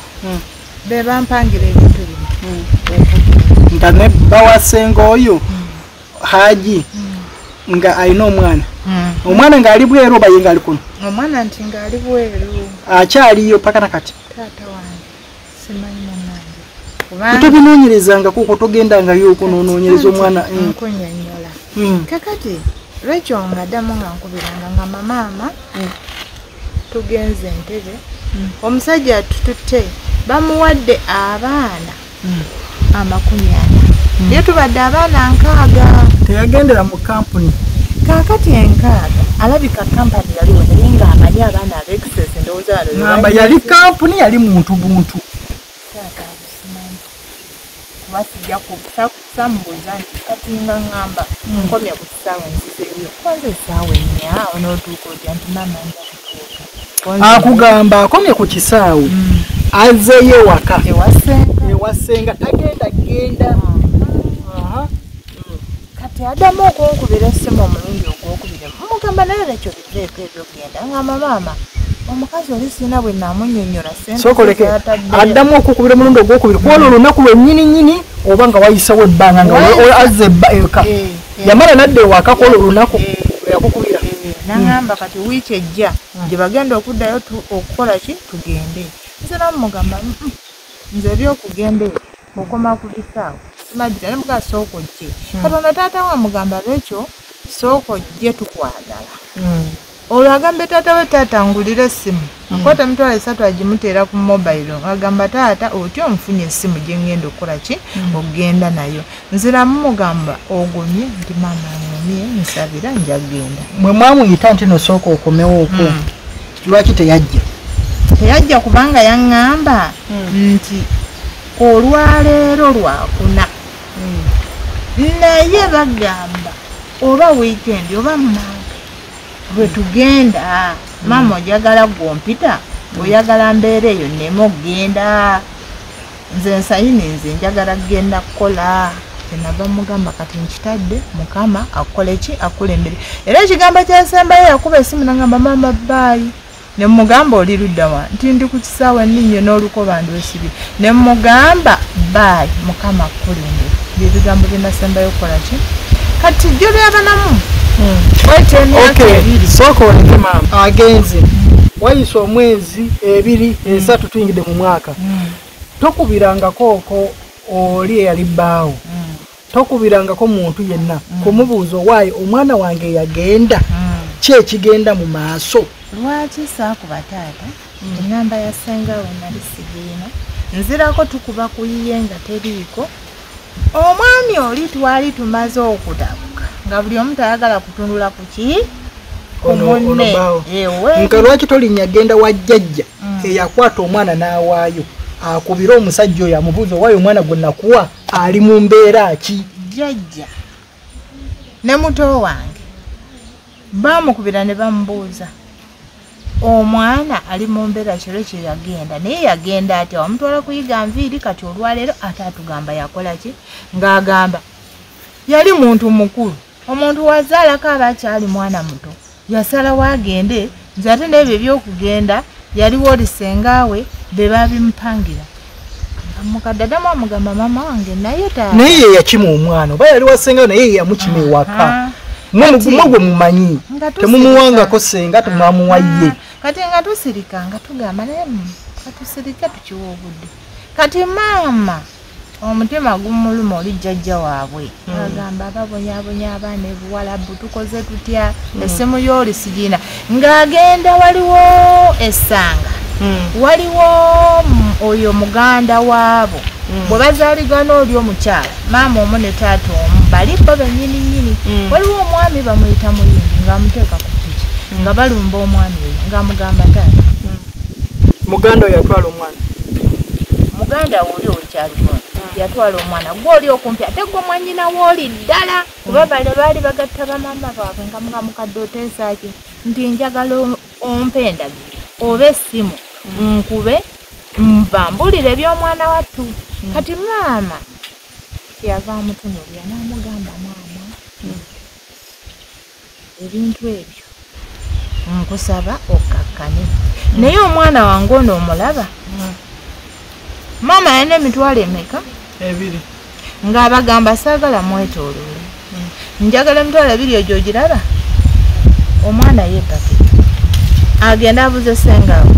Be bampangira ebintu bino. Nga ne bawasenga oyo? Haji nga alina omwana. Omwana ng'ali bweru oba ye ng'ali kuno? Omwana nti ng'ali bweru. Akyaliyo paka nakati taata wange simanyi munange kubanga tobinoonyerezanga kuko togendangayo okunonoonyereza omwana nkunyonyola kakati lwekyo nga ddamu nga nkubiranga nga mamaama tugenze entebe omusajja atututte bamuwadde abaana amakumi ana. Ye tubadde abaana nkaaga. Teyagendera mu kampuni. Kaakati enkaaga alabika kampani yaliwo naye ng'amanyi abaana abexes ndowooza ngamba yali kampuni yali muntu buntu. Kuba sijja kusamubuuza nti kati nga ŋŋamba nkomye ku kisaawe nzizeeyo kwanza essaawa ennya onootuuka otya? Nti maama nja kutuuka akugamba akomye ku kisaawe. Azeeyo ewaka ewasenga ewasenga tagenda genda. Aha. kati addamu okunkubira essimu omulundi ogwokubiri mugamba naye lekyo biveeko ebyogenda. Ngamba maama omukazi oli sirina bwe naamunyonyola sokoleke addamu okukubira omulundi ogwokubiri. Kwolwo olunaku lwennyini nyini oba nga wayisawo ebbanga nga azza eka. Yamala nadda ewaka kwolwo olunaku. yakukubira naŋamba kati wiiki ejja gye bagenda okuddayo okukola ki? Tugende. Nze namugamba "Mm, mm, nze ebyokugenda eyo okoma ku bisaawo simadira nemugaa sooka ojje. Katonda taata we amugamba lwekyo sooka ojje tukwagala olwo agambe taata we taatangulira essimu. Akwata emitwalo esatu agimuteera ku mobayiro agamba taata otya omufunye essimu gye ngenda okukola ki? Ogenda nayo. Nziramu mugamba ogumye nti maama ngumye nsabira njagenda. Mwe mwamuyita nti nosooka okomewooko lwaki teyajja? Teyajja kubanga yaŋŋamba nti olwaleero lwakuna naye bagamba oba wiikendi oba mumanga bwe tugenda maama ojagala gwompita oyagala mbeera eyo neme okgenda. Nze nsayini nze njagala kgenda kukola. Kyenava mugamba kati nkitadde mukama akole ki? Akulembere era ekigambo kyasembayo yakuba esimu nagamba maama baayi nemugamba oli luddawa nti ndi ku kisaawa ninnyo n'olukoba ndwesibye nemugamba baayi mukama akulembere byebigambo byenasembayo okukola ki? Kati jjo byabanamu wayita emyaka ebiri sooka oleke maama agenze wayisa omwezi ebiri esatu tuyingidde mu mwaka. Tokubirangako oli eyali bbaawo tokubirangako muntu yenna. Kumubuuza owaayi omwana wange yagenda. Ki ekigenda mu maaso. Lwaki saakuba taata? Enamba yasengawo nali sigiina nzirako tukuba kuyiye nga teriiko omwami oli twali tumaze okutabuka nga buli omu tayagala kutundula ku ki? Ku Ono- munne. ono bbaawo. ewe. Nga lwaki tolinnya genda wa jjajja? Eyakwata omwana n'awaayo. Akubire omusajja oyo amubuuza owaayo omwana gwe nakuwa? Ali mu mbeera ki? Jjajja. Ne muto wange. Baamukubira ne bamubuuza omwana ali mu mbeera kiro kye yagenda. Naye yagenda atya wamutwala kuyiga nviiri kati olwaleero ate atugamba yakola ki? Ng'agamba yali muntu mukulu. Omuntu wazaalako aba akyali mwana muto. Yasalawo agende nze ate n'ebyo ebyokugenda yaliwo olisengaawe be babimupangira mukadde adamu amugamba mama wange naye taata. Naye ye yakima omwana oba yali wasengayo naye ye yamukima ewaka Aha. mwe Kati- mwe gwe mumanyi temumuwangako senga temwamuwa ye. Ah, kati nga tusirika nga tugamba naye mm, katusirike tukiwa obudde. Kati maama omutima gumuluma oli jjajja waabwe. Agamba babonyabonya abaana ebuwalabu tukoze tutya? Essimu y'oli sigina ng'agenda waliwo essanga waliwo mm, oyo muganda waabo. Bwe bazaaligana oli omukyala maama omu ne taata omu bali bo bennyini nnyini waliwo omwami bamuyita muyindi ng'amuteeka ku piki nga balumba omwami oyo ng'amugamba taata muganda oyo yatwala omwana? Muganda wooli owekyalimo yatwala omwana. Gwoli okumpi ate gwe mwanyina wooli ddala. Kuba bale baali bagatta bamama baabwe nga nga mukadde oteesaaki nti njagala ompe endagiro oba essimu nkube mbambulire ebyomwana wattu. Kati maama yava amutunulira n'amugamba maama ebintu ebyo nkusaba okkakkane naye omwana wange ono omulaba maama yalina emitwalo emeka? Ebiri. Ng'abagamba saagala mwetooloole. Njagala emitwalo ebiri egyo ogiraba? Omwana yeepake agenda abuze sengawe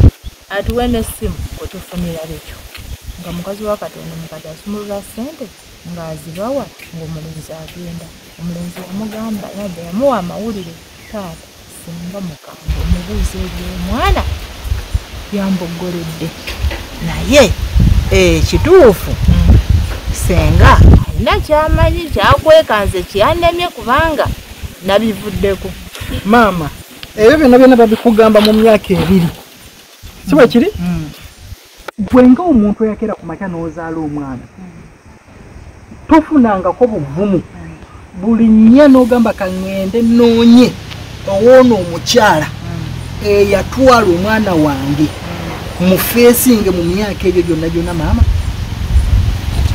atuwe n'essimu kwetufunira bekyo nga mukazi wa katonda mukati asumulula ssente ng'azibawa ng'omulenzi agenda. Omulenzi yamugamba yadde yamuwa amawulire taata singa mukambwe omubuuza ebyomwana yamboggoledde naye ekituufu senga alina kyamanyi kyakwekanze kyannemye kubanga nabivuddeko. Maama ebyo byonna byonna babikugamba mu myaka ebiri si bwe kiri? Gwe nga omuntu eyakera ku makya n'ozaala omwana tofunangako buvumu. Buli nnya n'ogamba kaŋŋende noonye owoono omukyala eyatwala omwana wange mu feesinge mu myaka ebyo gyonna gyonna maama.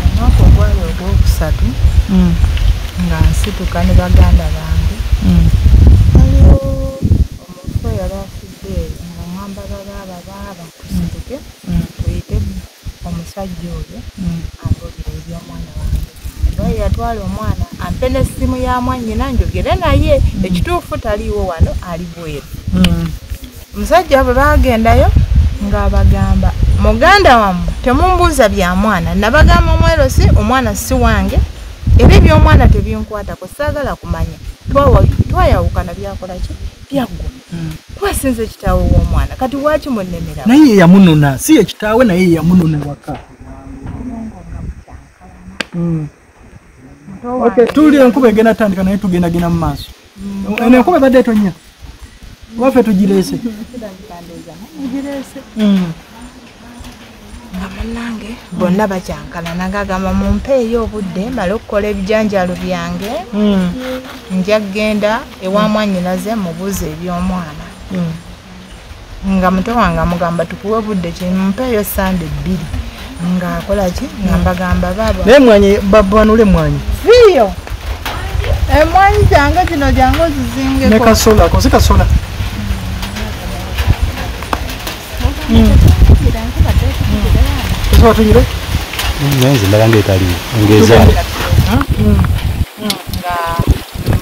Omwaka ogwali ogwokusatu nga nsituka ne baganda bange waliwo omufu eyali afudde nga ŋŋamba babaaba baaba tusituke tuyite omusajja oyo ambulira ebyomwana wange. Naye yatwala omwana ampe n'essimu ya mwannyina njogere naye. Ekituufu taliiwo wano ali bweru. Omusajja bwe bagendayo ng'abagamba muganda wammwe temumbuuza bya mwana. Nabagamba omwerosi omwana si wange. Era ebyomwana tebinkwatako saagala kumanya. Twayawukana byakola ki? Byaggwa twasinze kitaawe w'omwana kati waki munnemera naye ye yamunona si ye kitaawe naye ye yamunona waka. Mm. Okay, tuwulire enkuba egenda tandika naye tugendagenda mu maaso eno enkuba ebadde etonya waffe tugireese Mm. nga munnange bonna bakyankalana ngagamba mumpeeyo obudde male okukola ebijanjalo byange Mm. nja kgenda ewa mwanyinaze mubuuza ebyomwana. Mm. nga muto wange amugamba tukuwe budde kimumpeeyo sande bbiri. Ngaakola ki? Nga mbagamba baba naye mwanyi babanule mwanyi. Viyo emwanyi kyange kino kyange ne ozizingeko. Kasola ako si kasola osobola tuyire naye nze ndaba ngaetaliwo ngeza. Nga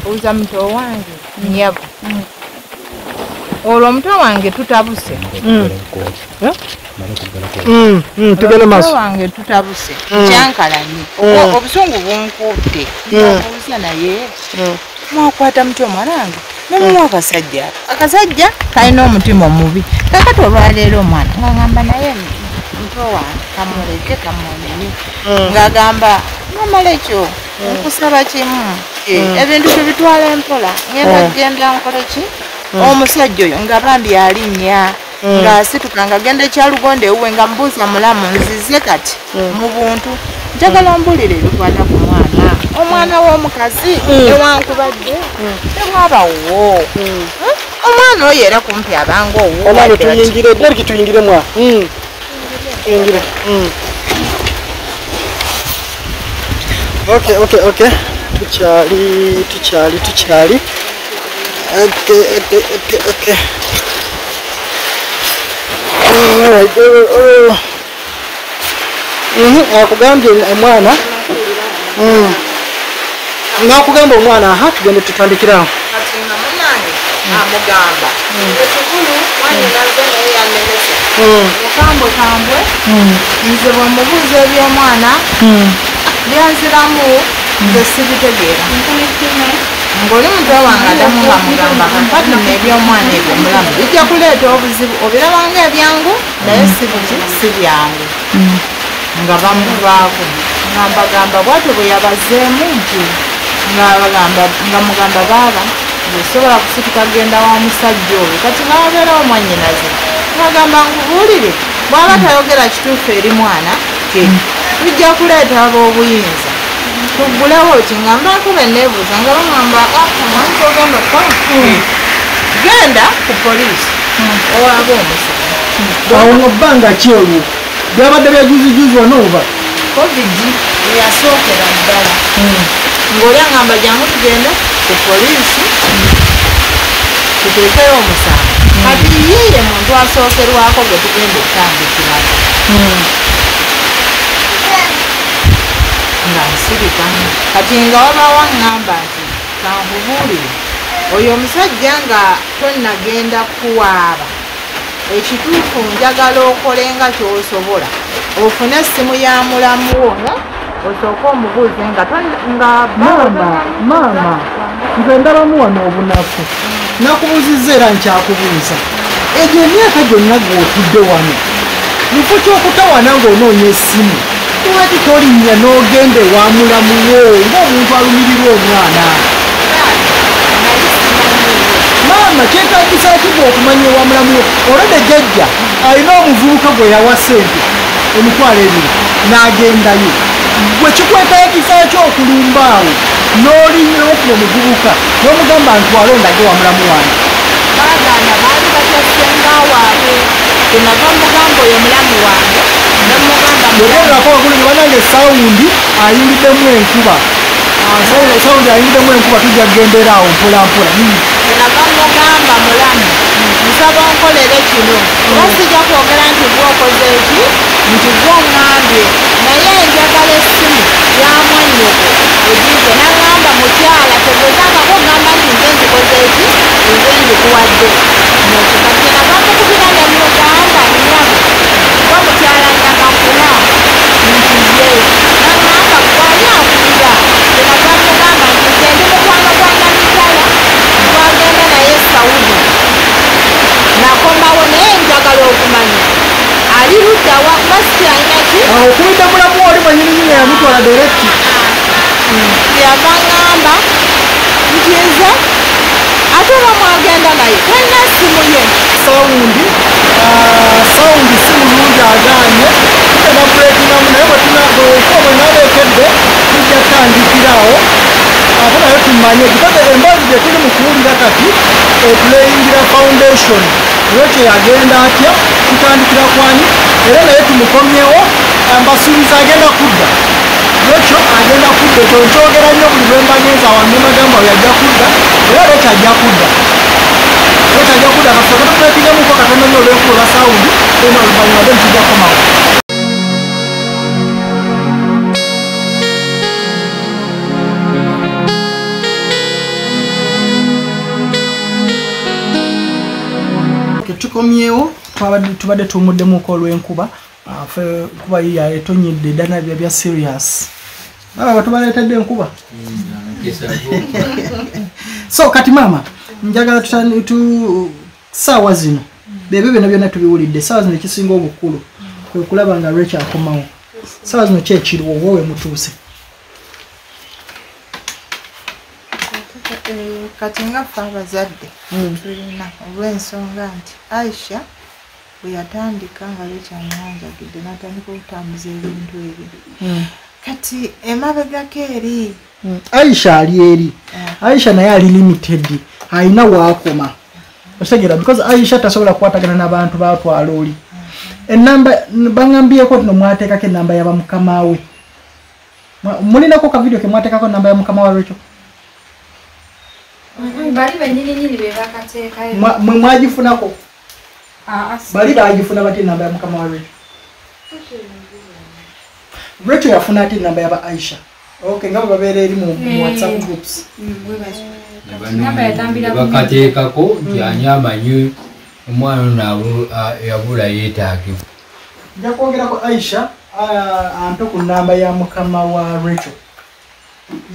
mbuuza muto wange nyavu olwo omutwe wange tutabuse. Mm, mm, tugende maaso. wange tutabuse. Kyankalanye O- obusungu bunkutte. Mbuuza naye. Mwakwata muti omwana wange nemuwa akasajja akasajja kalina omutima omubi. Kakati olwaleero omwana ngagamba naye mutwe wange kamuleke kamwonenye ngagamba namala ekyo nkusaba kimu. Eh, ebintu tubitwala empola ngenda kgenda nkole ki? Omusajja oyo nga bambi alinnya ng'asituka nga agenda ekyalugonda ewuwe nga mbuuza mulamu nzize kati mu buntu njagala mbulira ebikwata ku mwana. Omwana w'omukazi ewankubadde tewaabawo omwana oyo era kumpi abanga omwana owuwadde tuyingire deriki tuyingire mwa Mm. Mm. okay okay okay tukyali tukyali tukyali okay okay okay okay Alright, oh, oh. Mhm, akugambye omwana Mm. nakugamba omwana aha tugende tutandikirawo kati nga munange amugamba ekikulu wanyinaze naye yannemesa mukambwe kambwe nze bwemubuuza ebyomwana byanziramu nze sibitegeera. Ng'oli mutwe wange adamu nga mugamba kakati nno ebyomwana ebyo mulamu bijja kuleeta obuzibu obirabanga ebyangu naye si buki si byangu. Nga bamuvaako nga mbagamba bwatyo bwe yabazeemu nti nga mugamba baaba ngaosobola kusituka genda wa musajja oyo. Kati nababeerawo mwanyinaze nagamba nkubuulire bw'aba tayogera kituufu eri mwana ke tujja kuleeta ab'obuyinza tuggulewo ki nga mbakuba eneebuuza nga bamwamba omwani ogamba ko genda ku poliisi owaba omusango awo mu bbanga ki olwo? Byabadde byajuzijuzi wano oba? Covid eyasookera ddala. Ng'oli agamba jangu tugende ku poliisi tuteekeyo omusango kati yiye muntu asookerwako gwe tugenda okutandikirayo nga nsirika kati nga wabawo aŋŋamba nti kankubuulire oyo omusajja nga tonnagenda kuwaaba ekituufu njagala okole nga kyosobola. Ofune essimu ya mulamuwo nga osooke omubuuze nga maama maama nze ndabamu wano obunafu. Nakubuuzizza era nkyakubuuza. Egyo emyaka gyonna gweotudde wano mufo kyokutawana ng'onoonya essimu lwaki tolinnya n'ogenda ewa mulamuwo ng'omuntu alumirirwa omwana? Maama kyetagisa ki gwe okumanya ewa mulamuwo olwedde jjajja alina omuvubuka gwe yawa ssente emitwalo ebiri n'agendayo gwe kikwetagisa ki okulumba awo n'olinya okuna omuvubuka n'omugamba ntwale ondage wa mulamu wange. Baagaana baali batyasenga waabwe. Kyenava mugamba oyo mulamu wange nemugamba yogererako waggulu ne banange sawundi ayingiddemu enkuba. Sawundi- ayingiddemu enkuba tujja kugendera awo mpolampola. Kyenava mugamba mulamu nsaba onkolere kino. Oba sijja kwogera nti gwe okoze eki nti gwe oŋŋambye naye njagala essimu ya mwannyoko egize naŋŋamba mukyala tegezangako ogamba nti nze nzikoze eki nze nzikuwadde nekikati kyenava mukubira ne mugamba nnyabo gwe mukyala nakafuna nti ye naŋŋamba gwali akulira kyenava yamutwala direct yava ŋŋamba nti nze ate oba mwagenda naye talina simu ye sawundi sawundi si mulungi agaanye tugenda kuleetingamu naye bwetunaoba naleekedde tujja kutandikirawo ate naye tumanye because emboozi gye tuli mu kuwulira kati etuleyingira foundation. Ekyo yagenda atya tutandikira kwani. Era naye tumukomyewo mbasuubiza agenda kudda ekyo agenda kudda ekyo nkyogera nnyo buli lwe mbagenza wange bagamba yajja kudda era lekyo ajja kudda lekyo ajja kudda kasooke tukuleetingamuko katono nyo olwekuula sawundi ena oluvannyuma then tujja kukomawo tukomyewo tubadde tuwumuddemuko olw'enkuba Ah, ffe kuba yiya etonyedde ddana bya bya serious. Aba tubaleetedde enkuba. So kati maama njagala saawa zino. Bebyo byonna byonna tubiwulidde. Saawa zino ekisinga obukulu. Kwe kulaba nga lwekyakomawo saawa zino kyekiriwo oba we mutuuse Eh, kati nga ffe abazadde tulina olw'ensonga nti aisha bwe yatandika nga lwekyamuwanjagidde n'atandika okutambuza ebintu ebyo. Kati emabegako eri? Aisha ali eri. Aisha naye ali limited alina waakoma otegera because aisha tasobola kukwatagana n'abantu batwala oli. Enamba baŋambyeko no mwateekako enamba yabamukama we. Mulinako kavidiyo ke mwateekako enamba ya mukama wa lwekyo bali benyini nyini bebakateekayo Mwa- mwe mwagifunako bali bagifuna batya enamba ya mukama wa lwekyo lwekyo yafuna ate enamba yaba aisha. Ok nga bwe babeera eri mu mu whatsapp groups. Namba yatambira ku- bakateekako nti ani amanyi omwana ono yabula yeetaagibwa nja kwogerako aisha ah, ampe ku namba ya mukama wa rachel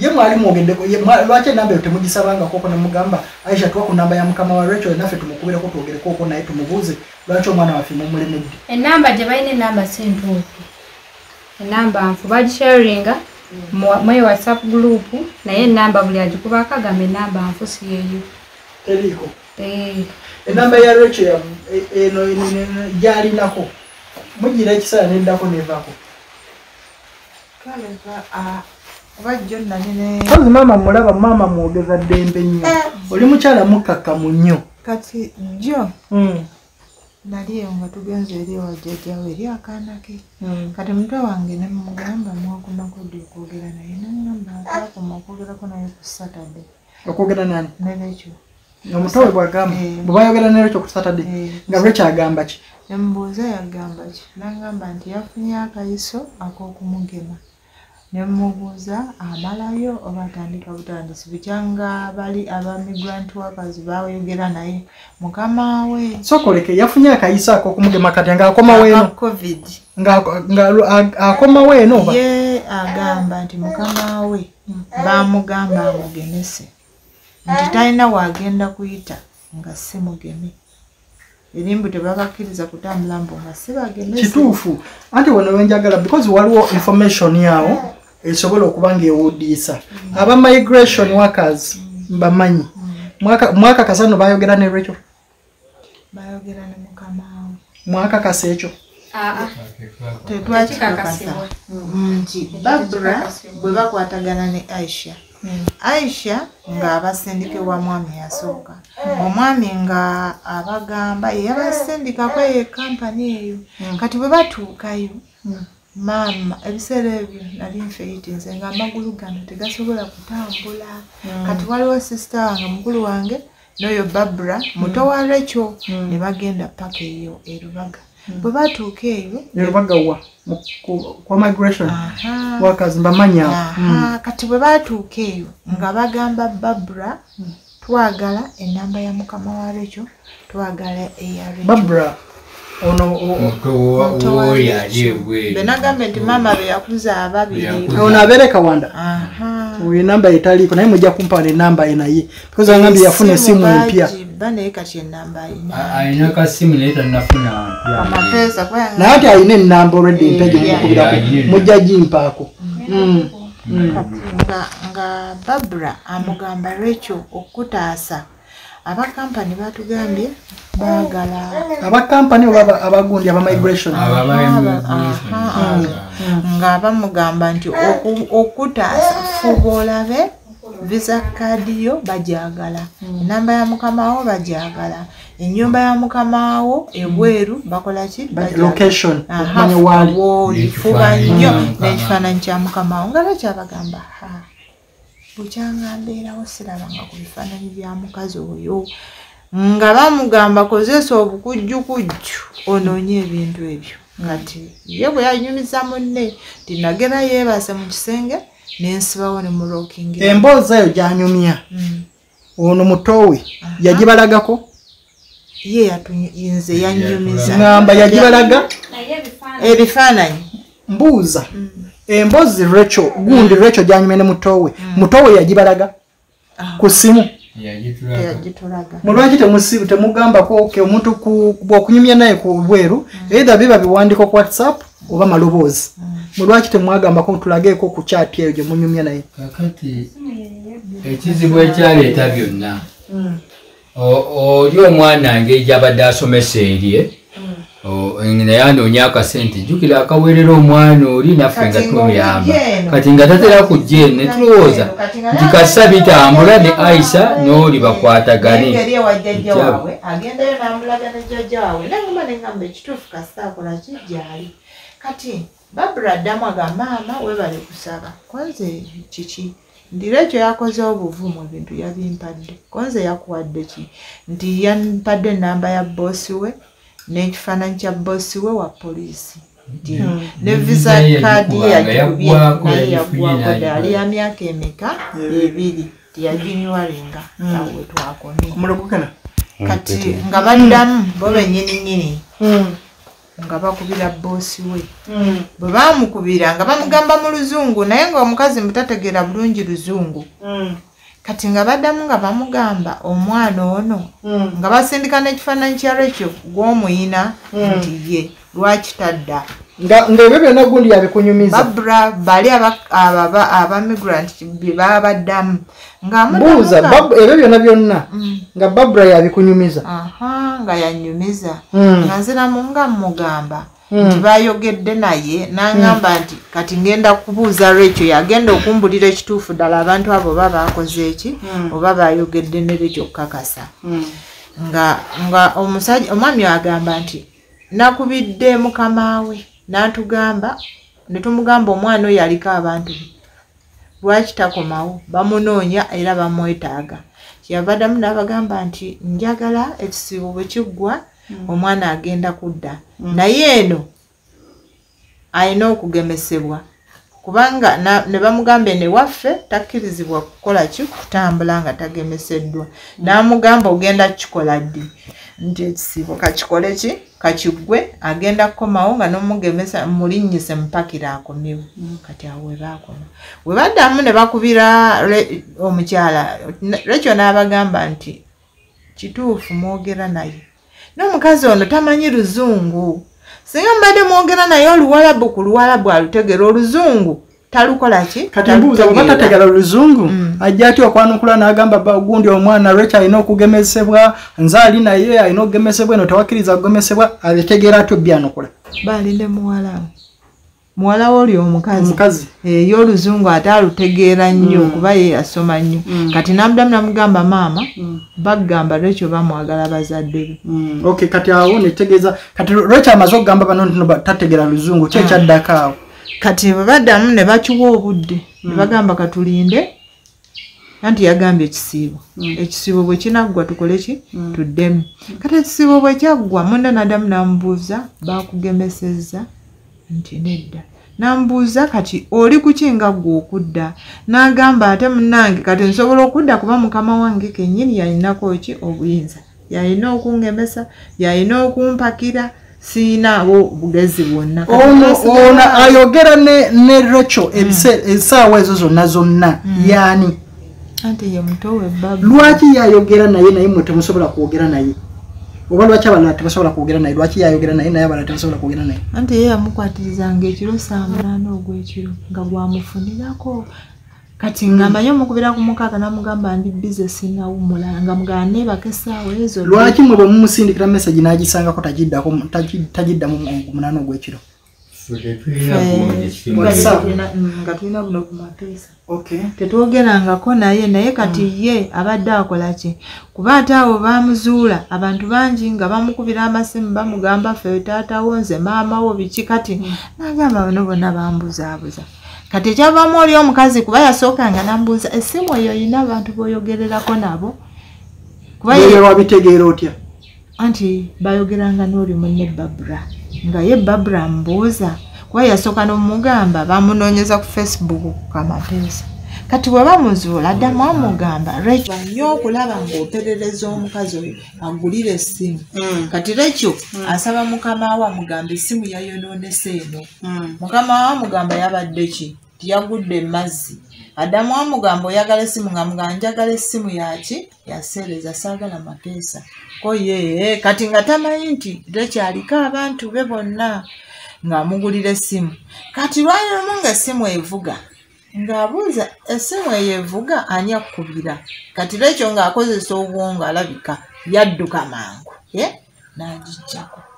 ye mwali mwogeddeko lwaki enamba eyo temugisabangakoko nemugamba aisha tuwa ku namba ya mukama wa rachel naffe tumukubireko twogerekoko naye tumubuuze lwaki omwana waffe mumulemedde? Enamba gye balina enamba si ntuufu enamba nfu bagisharinga mwe whatsapp group naye enamba buli agikubako agamba enamba nfu si yeyo teriiko Eh, enamba ya rachel ya- e- eno gyalinako mugira ekiseera neddako nevako oba jjo nalina kazi maama mulaba maama mwogeza ddembe nnyo. Oli mukyala mukkakkamu nnyo kati jjo. Mm, nali eyo nga tugenza eri wajjajjawe eri akaana ke. Mm. kati mutwe wange nemugamba mwakomako ddi okwogera naye nagamba twakoma okwogerako naye ku satade okwogera nani? Nerekyo omutowe bwagamba. Eh. bwe bayogera ne rachel ku saturday Eh. nga rachel agamba ki? Nemubuuza yagamba ki? Nagamba nti yafunye akayiso ak'okumugema nemubuuza amalayo oba atandika butandisi bukyanga bali aba migrant workers bayogera naye mukama we sokoleke yafunye akayiso akokumugema kati ngaakomawo eno covid. Nga- nga a- akomawo eno ye agamba nti mukama we bamugamba amugemese nti talina wagenda kuyita nga si mugeme erimbu tebakakkiriza kutambula mbu nga si bagemese kituufu. Anti wano wenjagala because waliwo information yawo esobola okuba ngaewudiisa aba migration workers mbamanyi. Mwaka- mwakakasa no bayogera ne rachel. Bayogera ne mukama we mwakakasa ekyo. Ah, ah. tetwakikakasa Kikakasibwa. nti babura bwe bakwatagana ne aisha. Aisha ng'abasindike wa mwami yasooka. Omwami nga abagamba ye yabasindikako eyo kampani eyo. Kati bwe batuukayo maama ebiseera ebyo nali nfeyitinze nga amagulu gano tegasobola kutambula. Kati waliwo sisita wange mukulu wange n'oyo babura muto wa recho ne bagenda paka eyo erubaga bwe batuuka eyo yerubagawa kwa migration? Awo Aha, kati bwe batuuka eyo nga bagamba babura twagala enamba ya mukama wa recho twagala eya recho benagambe nti maama be yakuza ababiri. Ono abeere kawanda. Aha. oyo enamba etaliiko naye mujja kumpa enamba ye. Naye because agambye yafuna esimu empya. alina kasimu naye amapeesa naye ati alina enamba olwedde empya gyemukubirako mujja gimpaako nga nga babura amugamba rachel okutaasa abakampani batugambye baagala abakampani oba aba- abagundi aba migration. Aha, nga bamugamba nti oku- okutaasa fuba olabe visa kaadi yo bajagala enamba ya mukamawo bajagala ennyumba ya mukamawo ebweru bakola ki? Ba- Bajagala. location Aha, okumanya waali wooli fuba nnyo. N'ekifaananyi n'ekifaananyi kya mukamawo nga bakyabagamba ha bukyanga mbeerawo sirabanga ku bifaananyi bya mukazi oyo nga bamugamba kozesa obukujjukujju onoonye ebintu ebyo. Kati ye bwe yanyumiza munne tinagera yeebase mu kisenge nensibawo ne murokingi emboozi eyo gyanyumya ono mutowe yagibalagako? Ye yatunze yanyumiza. Ŋŋamba yagibalaga ebifaananyi. Mbuuza emboozi recho gundi recho gyanyumya ne mutowe. Mutowe yagibalaga ku simu. Mulwaki temusi- temugambako ke omuntu ku- bw'okunyumya naye ku bweru either biba biwandiko ku whatsapp oba maloboozi. Mulwaki temwagambako tulageeko ku kyati eyo gye munyumya naye? Kakati ekizibu ekyaleeta byonna O- oli omwana ngeri gyabadde asomesa erye naye anoonya akasente jjukira akaweerera omwana oli naffe nga tumuyamba kati nga tatera kujja eno ne tulowooza Kati nga nti kasa bitambula ne aisa n'oli bakwatagane. Agendayo n'amulaga ne jjajja waabwe. Nengamba nengamba ekituufu kasita akola ki gyali? Kati babula addamu agamba maama webale kusaba. Konze kiki? Ndira ekyo yakozeho obuvumu ebintu yabimpadde konze yakuwadde ki? Nti yampadde enamba ya boosi we n'ekifaananyi kya boosi we wa poliisi. Nti ne visa kaadi ye yagikubye naye yaggwako nayo. ddala. Ali ya myaka emeka? Ebiri. Tiyaginywalenga awe twakomye. Kati nga baddamu bo bennyininyini nga bakubira boosi we. Bwe bamukubira nga bamugamba mu luzungu naye ngaomukazi mutategeera bulungi luzungu kati nga baddamu nga bamugamba omwana ono nga basindika n'ekifaananyi kya rekyo gw'omuyina nti ye lwaki tadda? Nga ng'ebyo byonna gundi yabikunyumiza. Babura bali abamigrant bye baba baddamu mbuuza ng'amuddamu Bab- ebyo byonna byonna nga babula yabikunyumiza. Aha nga yanyumiza Mm. nga nziramu nga mugamba nti bayogedde naye n'aŋŋamba nti kati ngenda kubuuza rekyo yagenda okumbulira ekituufu ddala abantu abo oba bakoze eki oba bayogedde ne rekyo okukakasa nga nga omusajja omwami agamba nti nakubidde mukama we. N'atugamba ne tumugamba omwana oyo aliko abantu lwaki takomawo? Bamunoonya era bamwetaaga. Kyeyavaddamu n'abagamba nti njagala ekisibo bwe kiggwa omwana agenda kudda. Naye eno alina okugemesebwa. Kubanga na- ne bamugamba eno ewaffe takkirizibwa kukola ki? Kutambula nga tagemeseddwa. N'amugamba ogenda kukikola ddi? Nti ekisibo kakikole ki? Kakiggwe agenda kukomawo nga nomugemesa mulinnyise mupakira akomewo. Kati awo webakoma we baddamu ne bakubira omukyala. Rekyo n'abagamba nti kituufu mwogera naye n'omukazi ono tamanyi luzungu. Singa mubadde mwogera naye oluwalabu ku luwalabu alutegera oluzungu talukola ki? Kati mbuuza oba tategala luzungu ajja atya okwanukula n'agamba ba- gundi omwana rach alina okugemesebwa? Nze ali naye alina okugemesebwa eno tewakkiriza kugemesebwa? Abitegeera atyo byanukula. Balinde muwala we muwala oli omukazi. Omukazi. Eyo oluzungu ate alutegeera nnyo kuba ye yasoma nnyo. Kati namuddamu namugamba maama bagamba lwekyo bamwagala bazadde be. Mm, ok kati awo netegeeza kati rach amaze okugamba bano nti no ba- tategera luzungu ki ekyaddako awo? Kati bwe baddamu ne bakiwa obudde ne bagamba katulinde. Anti yagambye ekisiibo. Ekisiibo bwe kinaggwa tukole ki? Tuddemu. Kati ekisiibo bwe kyaggwa munda naddamu namubuuza bakugemesezza nti nedda. Namubuuza kati oli kuki nga ggwe okudda? N'agamba ate munnange kati nsobola okudda kuba mukama wange kennyini yalinako ki obuyinza? Yalina okungemesa yalina okumpakira siinawo bugezi bwonna. Ono ayogera ne ne rachel ebise- essaawa ezo zonna zonna. Yaani? We baba lwaki yayogera naye naye mwe temusobola kwogera naye oba lwaki abalala tebasobola kwogera naye? Lwaki yayogera naye naye abalala tebasobola kwogera naye? Anti ye yamukwatirizanga ekiro saa munaana ogwekiro nga gwamufunirako. Kati nga manye omukubira ku mukaaga namugamba ndi bize sinawumula nga mugamba neebaka essaawa ezo. Lwaki mwe bwe mumusindikira message n'agisangako tagiddamu mu- ku munaana ogwekiro nga tulina buno ku mateesa. Okay. Tetwogerangako naye naye kati ye abadde akola ki? Kuba ate awo bamuzuula abantu bangi nga bamukubira amasimu bamugamba ffe taatawo nze maamawo biki kati? Nagamba bano bonna bambuzaabuza. Kati ekyavaamu oli omukazi kuba yasookanga nambuuza essimu eyo yina abantu boyogererako nabo? Kuba wabitegeera otya? Anti bayogeranga n'oli munne babura nga ye babura mbuuza kuba yasooka n'omugamba bamunoonyeza ku facebook ku kamapeesa kati bwe bamuzuula addamu amugamba rekyo nnyo okulaba ng'operereza omukazi oyo agulira essimu. Kati rekyo asaba mukama we amugamba essimu yayonoonese eno. Mukama we amugamba yabadde ki? Tiyagudde mazzi addamu amugamba oyagala essimu nga mugamba njagala essimu yaki yaseereza saagala mapeesa ko ye kati nga tamanyi nti rekyaliko abantu be bonna ng'amugulira essimu. Kati lwalimu ng'essimu evuga? Ng'abuuza essimu eyo evuga? ani akkubira kati lekyo ng'akozesa obwongo alabika yadduka mangu. Ye n'agijjako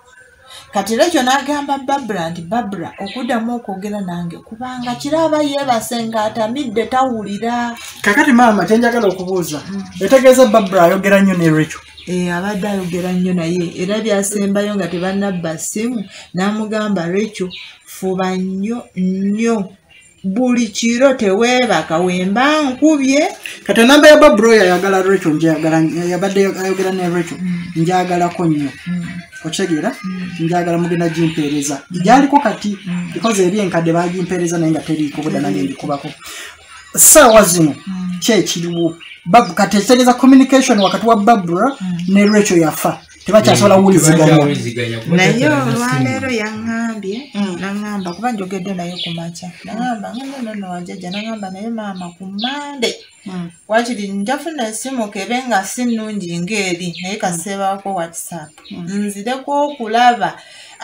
kati lekyo n'agamba babula nti babula okuddamu okwogera nange kubanga kiraba yeebase ng'atamidde tawulira. Kakati maama kyenjagala okubuuza etegeeza babula ayogera nnyo ne rachel Eh, abadde ayogera nnyo naye era byasembayo nga tebannabba ssimu n'amugamba rekyo fuba nnyo nnyo. Buli kiro teweebaka wemba nkubye. Kati enamba ya babula oyo ayagala rachel yabadde ayogera ne rachel njagalako nnyo okitegeera njagala mugenda gimpeereza gyaliko kati because eri enkadde bagimpeereza naye nga teriiko budda nange ndikubako. Saawa zino kyekiriwo kati ekitegeeza communication wakati wa babula ne rachel yafa tebakyasobola wuuliziganya naye olwaleero yaŋŋambye naŋŋamba kuba njogedde naye ku makya naŋŋamba nganonono wajjajja naŋŋamba naye maama ku mande wakiri njafuna esimu kebe nga si nnungi ng'eri naye kaseebaako whatsapp. Nzireko okulaba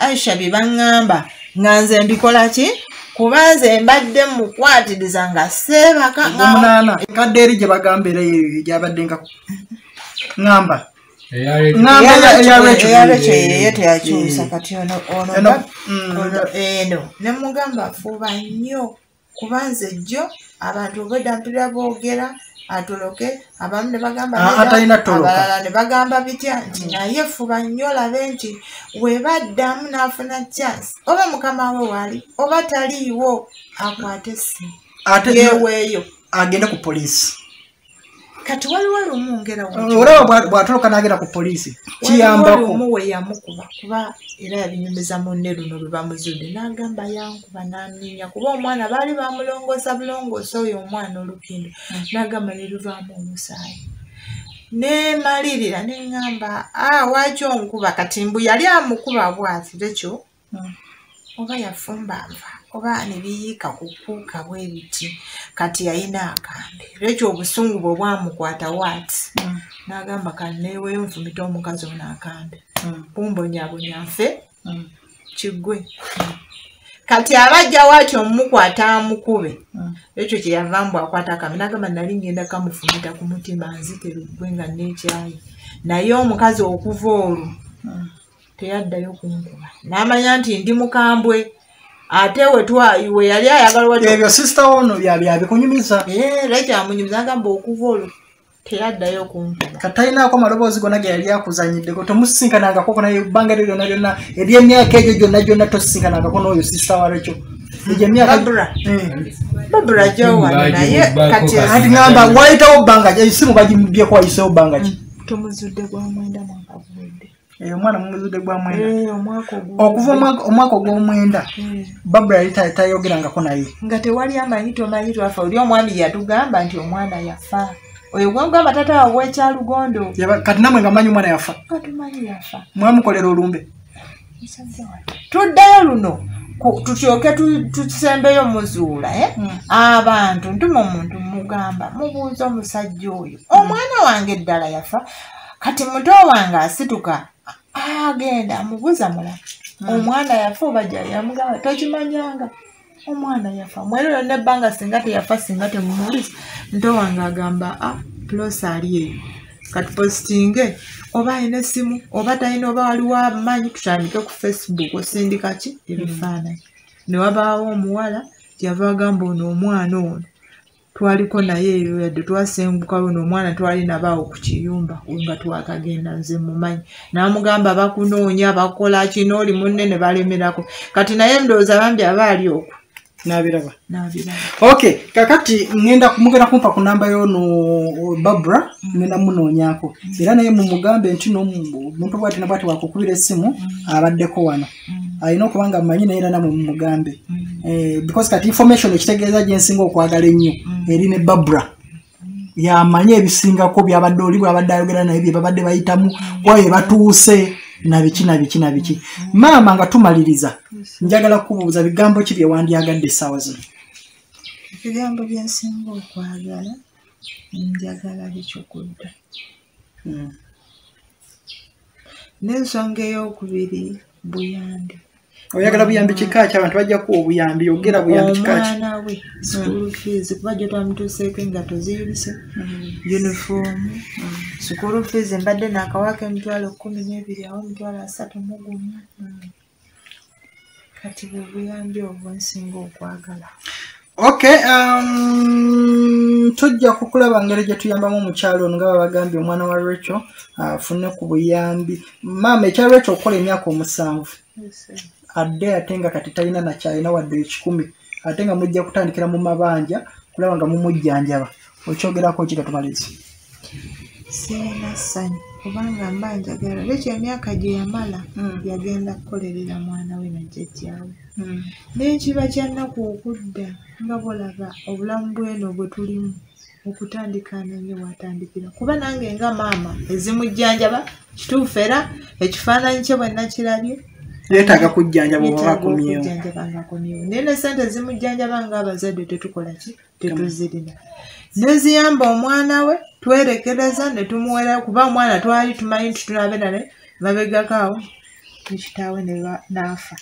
aisha bye baŋŋamba nga nze mbikola ki kuba nze mbadde mukwatiriza nga seebaka nga omunaana enkadde eri gye bagamba era gyabadde nkako ŋŋamba ŋŋamba eya- eya rachel eyarachel yeye teyakyusa kati ono Eno, mm, nemugamba fuba nnyo kuba nze jjo abantu obwedda mpulira boogera atoloke abamu ne bagamba Ah, nedda, atalina ttoloka. abalala ne bagamba bitya nti naye fuba nnyo olabe nti webaddamu n'afuna chance. Oba mukama we wali oba taliiwo akwate essimu. Ate yeeweeyo agende ku poliisi kati waliwo lumu ngera olaba bwa- bw'atoloka n'agenda ku poliisi kiyambako. lumu we yamukuba kuba era yabinyumiza munne luno lwe bamuzudde n'agamba yankuba n'anninya kuba omwana baali bamulongoosa bulongoosa oyo omwana olupindo n'agamba ne luvaamu omusaayi. Nemalirira neŋŋamba a waaki onkuba? Kati mbu yali amukuba bwati tekyo oba yafumbanva oba ne biyiika ku kuuka bwe biti kati yayina akambe lwekyo obusungu bwe bwamukwata waati n'agamba kaneeweyo nfumita omukazi ono akambe bumbonyabonya nfe kiggwe. Kati abajja waati omumukwata amukube ekyo kyeyava mbu akwata akambe n'agamba nali ngenda kamufumita ku mutima nziteruggwe nga neekyayi naye omukazi okuva olwo teyaddayo kunkuba. N'amanya nti ndi mukambwe ate we yali ayagala ebyo sisita ono byabikunyumiza era kyamunyumiza agamba okuva olwo. Teyaddayo kunkuba kati talinaako maloboozi gonna ge yali akuzanyiddeko tomusisinkanangako naye ebbanga lyo lyonna lyonna eryemyaka egyo gyonna gyonna tosisinkanangako n'oyo sisita wa rekyo egyo emyaka Barbara. Eh. babula gyowano naye kati ŋamba wayitawo bbanga ki? Esimu bagimubyeko wayisewo bbanga ki? Tumuzudde gwa mwenda mwaka guwedde Eh, omwana mumuzudde gwa mwenda. Okuva omwaka- ogw'omwenda babula yali ta- tayogerangako naye. Nga tewali amanyi tomanyi twafa oli omwami yatugamba nti omwana yafa. Oyo gwemugamba tata wawe wekyalugondo Yaba- kati namwe nga manyi omwana yafa. Mwamukolera olumbe. Tuddayo luno tutyoke tu- tusembeyo muzuula eh? abantu ntuma omuntu mugamba mubuuza omusajja oyo omwana wange eddala yafa? Kati muto wange asituka agenda amubuza mulala. Omwana yafa oba jali yamugamba tokimanyanga omwana yafa. Mwerero nebbanga singa teyafa singa temumuliza nto wange agamba a pulosa ali eyo. Katupositinge oba alina essimu oba talina oba waliwo abamanyi tutandike ku facebook osindika ki? Ebifaananyi. Ne wabaawo omuwala yava agamba ono omwana ono twaliko naye eyo yadde twasenguka ono omwana twali nabaawo ku kiyumba nga twakagenda nze mumanyi. N'amugamba bakunoonya bakola kino oli munne ne balemerako. Kati naye ndowooza bambi aba ali okwo. Nabiraba. Okay kakati ngenda mugenda kumpa ku namba yono babra ngenda munoonyako. Era naye mumugambe nti nomuntu bwati nabwati wakukubira essimu abaddeko wano alina okuba nga mmanyi naye era namwe mumugambe Eh, because kati information ekitegeeza gyensinga okwagala ennyo eri ne babra. Yamanye ebisingako byabadde oli bwabadde ayogera naye bye babadde bayitamu kwaye batuuse nabiki nabiki nabiki maama nga tumaliriza njagala kubuuza bigambo ki byewandyagadde essaawa zino? Ebigambo byensinga okwagala njagala bikyukudde Mm. n'ensonga ey'okubiri buyambi oyagala buyambi kika ki? Abantu bajja kuwa obuyambi ogera buyambi kika ki? Omwana we school fees kuba gye twamutuuseeko engato ziyulise unifoomu school fees mbadde naakawaka emitwalo kumi n'ebiri awo emitwalo asatu mu gumu. Kati bwe buyambi obwo nsinga okwagala. Okay um, tujja kukulaba ngeri gye tuyambamu omukyalo ono nga babagambye omwana wa rachel afune ku buyambi. Maama ekya rachel okukola emyaka omusanvu adde ate nga kati talina nakyalina wadde ekikumi. Ate nga mujja kutandikira mu mabanja kulaba nga mumujjanjaba. Okyogerako ki gatumalizi sirina ssanyu kubanga mba njagala. Lekyo emyaka gye yamala yagenda kukolerera mwana we najjajjaawe n'ekiba kyannaku okudda nga bwolaba obulamu bweno bwe tulimu okutandika nanyo watandikira kuba nange nga maama ezimujjanjaba kituufu era ekifaananyi kye bwe nakirabye yeetaaga kujjanjaba oba akomyewo naye ne sente zimujjanjaba ng'abazadde tetukola ki? Tetuzirina. Neziyamba omwana we twerekereza ne tumuwera kuba omwana twali tumanyi nti tulabe nale mabegako awo nekitaawe ne n'afa.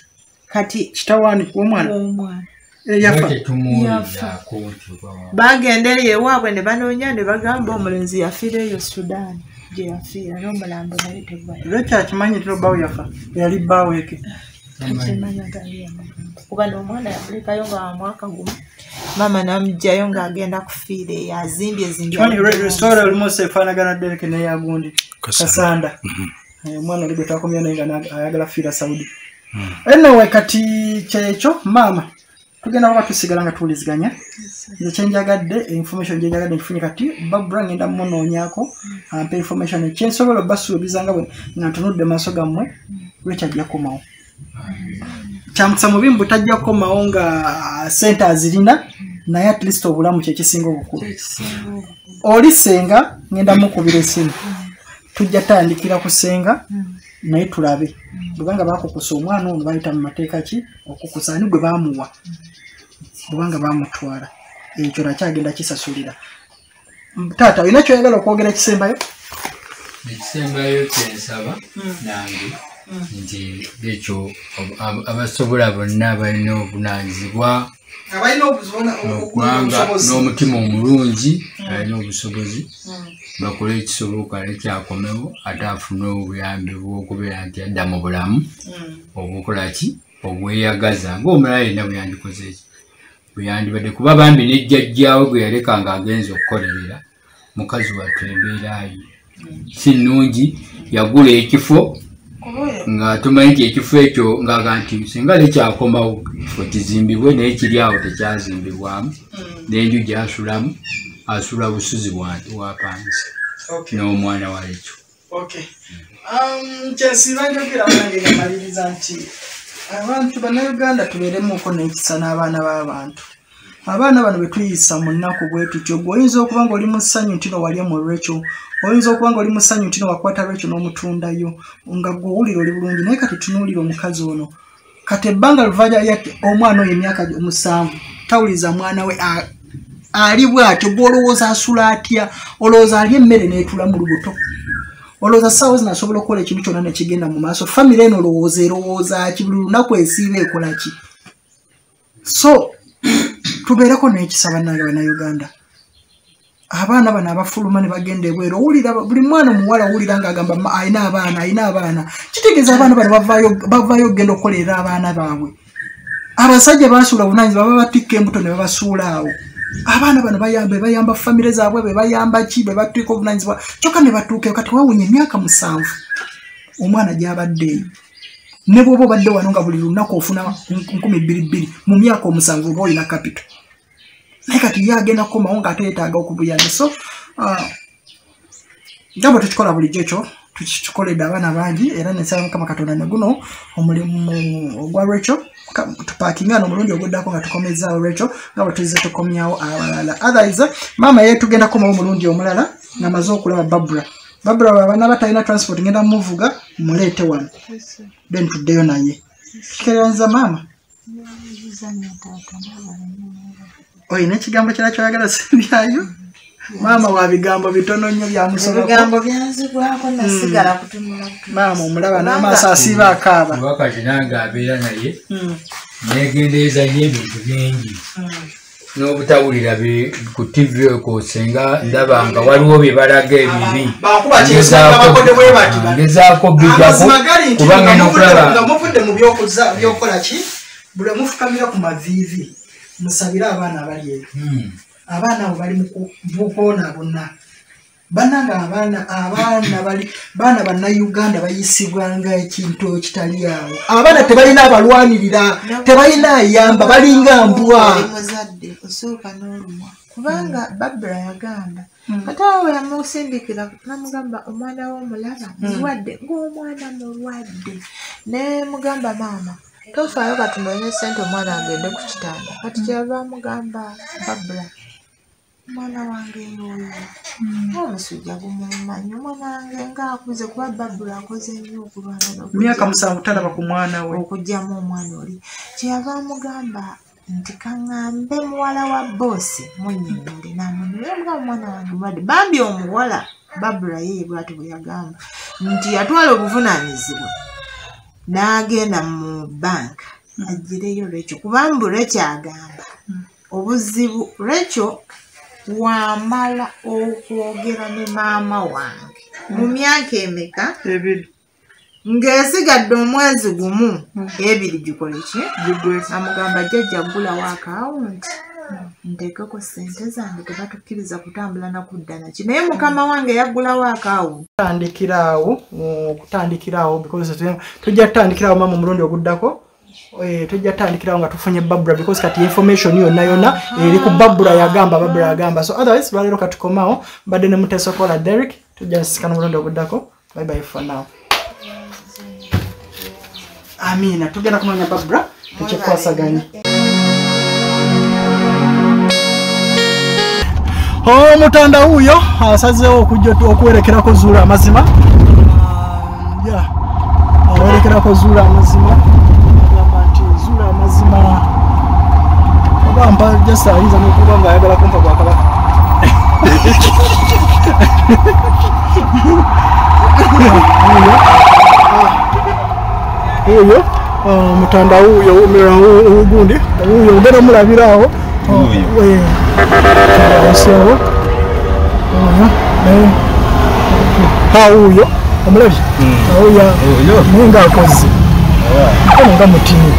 Kati kitawaani w'omwana omwana? Eyafa tetumuwuliraako nti oba- bagenda eyo ewaabwe ne banoonya ne bagamba omulenzi yafiira eyo sudaani gye yafiira n'omulambo naye tegwali lwekyo akimanyi nti lobaawo yafa? Yali gali yamugamba kuba n'omwana yamulekayo nga wa mwaka gumu maama n'amugjayo ng'agenda kufiira eyo azimbye restore olumu efaanagana dereke neyagundi kasanda. Eh, omwana oli gwe twakomya naye nga na- ayagala fiira saudi. Anyway kati kyekyo maama tugenda kuba tusigala nga tuwuliziganya. Nze kyenjagadde information gyenjagadde nkifunye kati babura ngenda munoonyako ampa information. Kyensobola obasuubiza nga bwe nga ntunudde maaso gammwe lwekyajja kukomawo kyamukisa mubi mbu tajja kukomawo nga sente azirina naye at least obulamu kyekisinga obukulu. Oli senga ngenda mukubira esimu tujja tandikira ku senga naye tulabe bwebanga bakukusa omwana ono bayita mu mateeka ki? Okukusa ani gwe bamuwa bwebanga bamutwala ekyo nakyagenda kisasulira. Taata olina kyoyagala okwogera ekisembayo? Ekisembayo kyensaba nange nti ekyo ab- ab- abasobola bonna balina obunanyizibwa okwanga n'omutima omulungi alina obusobozi bakole ekisoboka ekyakomewo ate afune obuyambi bwokubeera nti adda mu bulamu. Obukola ki? Obweyagaza. Ngaomulala yenna bweyandikoze eki bweyandibadde kuba bambi nejjajjaawe gwe yaleka ng'agenza okukolerera mukazi wattu embeerayo si nnungi yagula ekifo nga tumanyi nti ekifo ekyo ngaaga nti singa lekyakomawo ekifo kizimbibwe naye kiri awo tekyazimbibwamu. N'enju gyasulamu asula busuzi bwapangisa n'omwana waekyo kyensiba njogera nange ngamaliriza nti abantu bannayuganda tubeeremuuko n'ekisa n'abaana b'abantu. Abaana bano betuyisa mu nnaku bwe tutyo gwe oyinza okuba nga oli mu ssanyu nti no walya mu rachel oyinza okuba nga oli mu ssanyu nti no wakwata rachel n'omutundayo nga gwe owulira oli bulungi naye kati tunuulira omukazi ono. Kati ebbanga luva omwana oyo emyaka musanvu tawuliza mwana we a- ali bw'atyo gwolowooza asula atya? Olowooza ali emmere n'etula mu lubuto? Olowooza saawa zino asobola okukola ekintu kyonna nekigenda mu maaso? Famire eno olowooza erowooza ki? Buli lunaku esiiba ekola ki? So tubeereko n'ekisa bannange bannayuganda. Abaana bano abafuluma ne bagenda ebweru owulira buli mwana omuwala owulira ng'agamba "Ma- ayina abaana ayina abaana. Kitegeeza abaana bano bavaayo- okgenda okukolerera abaana baabwe. Abasajja basuula buvunanyizibwa baba batikka embuto ne babasuula awo abaana bano bayamba bayamba famire zaabwe be bayamba ki be batuika obuvunanyizibwa kyokka ne batuukeyo kati wawunya emyaka musanvu omwana gyabaddeeyo ne bwoba obadde wano nga buli lunaku ofuna nkumi bbiri bbiri mu myaka omusanvu oba olina kapito naye kati ye agenda kukomawo ng'ate yeetaaga okubuyanja so ah, nga bwe tukikola bulijjo ekyo tukikoledde abaana bangi era nensaba mukama katonda ne guno omulimu ogwa rachel tupakingana omulundi oguddako nga tukomezaawo rachel nga bwe tuzize tukomyawo abalala. Otherwise maama ye tugenda kukomawo omulundi omulala ngamaze okulaba babula babula babaana batalina transport ngenda muvuga muleete wano. Then tuddeyo naye. Kikeranza maama? Oyina ekigambo kira kyoyagala sibyayo maama wa bigambo bitono nnyo byamusobako ebigambo byanzigwako nasigala kutunula maama omulaba n'amaaso asiiba akaaba. Wakati nange abeera naye Mm. negendeeza nnyo ebintu bingi. N'obutawulira bi- ku tv ekwo senga ndaba nga waliwo bye balaga ebibi. Ngezaako bijjako amazima gali nti kuba nga ngenda muvudde- okulaba nga muvudde mu byokuza byokukola ki? Buli mufukamira ku maviivi musabire abaana abali eyo. Hmm. Abaana abo bali mukubonaabona bannanga abaana abaana bali baana bannayuganda bayisibwa nga ekintu ekitali awo. Abaana tebalina abalwanirira tebalina ayamba balinga mbwa muzadde osooka n'olumwa kubanga babula yagamba kati awo yamusindikira namugamba omwana w'omulaba mulwadde ng'omwana mulwadde. Ne mugamba maama tofaayo katunonye sente omwana agende ku kitanda. Kati kyava amugamba babula omwana wange yoyo omusujja gumumanyi omwana wange ngaakuze kuba babula akoze nnyo okulwana myaka musanvu talaba ku mwana we. Okugyamu omwana oli. Kyeyava amugamba nti kaŋŋambe muwala wa boosi munnyonnole namunolanga omwana wange mulwadde bambi omuwala babula yeye bwati bwe yagamba nti yatwala obuvunaanyizibwa n'agenda mu banka agireyo lwekyo. Kubambu lwekyo agamba obuzibu lwekyo wamala okwogera ne maama wange. Mu myaka emeka? Ebiri. Ng'esigadde omwezi gumu ebiri gikole ki? Amugamba jjajja ggulawo akawunti? Nteekeko sente zange tebatukkiriza kutambula nakudda naki naye mukama wange yaggulawo akawunti? Kutandikiraawo okutandikiraawo because tu- tujja tutandikirawo mama omulundi oguddako tujja tutandikirawo nga tufunye babula because kati information yonna yonna eri ku babula yagamba babula yagamba. So otherwise lwaleero katukomawo mbadde ne muteesokola derek tujja nsikana omulundi oguddako. Bye bye for now. Amiina tugenda kunoonya babula tekikwasaganya omutanda wuuyo asazeewo okujja okuwerekerako zuula amazima. Ya awerekerako zuula amazima agamba nti zuula amazima oba mpa just ayinza nokuba ngaayagala kumpa bwakabaka wuuyo ah, mutanda wuuyo umira ugundi wuuyo ugenda mulabiraawo Wuuyo. aseewo awuyo omulabi awuya Wuuyo. naye ngaakoze mukono nga mutini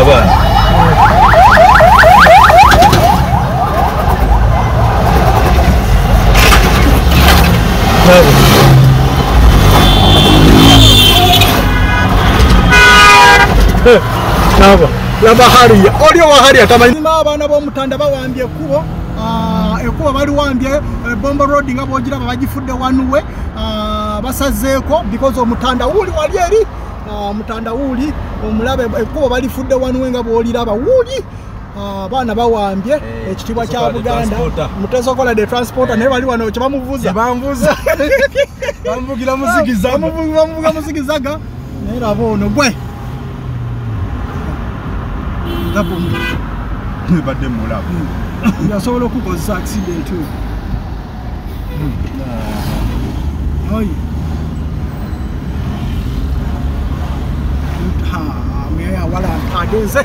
abaana naba laba hariya oli owa hariya tamanyima abaana b'omutanda bawambye ekkubo Ah, ekkubo baliwambye eh, bombo road nga bwogiraba bagifudde wanuwe Ah, basazeeko because omutanda wuuli wali eri Ah, omutanda wuuli omulabe ekkubo balifudde wanuwe nga bwoliraba wuuli! Ah, abaana bawambye Eh, ekitiibwa kya buganda. Mutesokola de transporter naye bali wano kyebamuvuza. Bambuza bamuvugira muzigizaga naye laba ono gwe badde mulabu yasobola okukozesa accident. Oyo oyo Ha,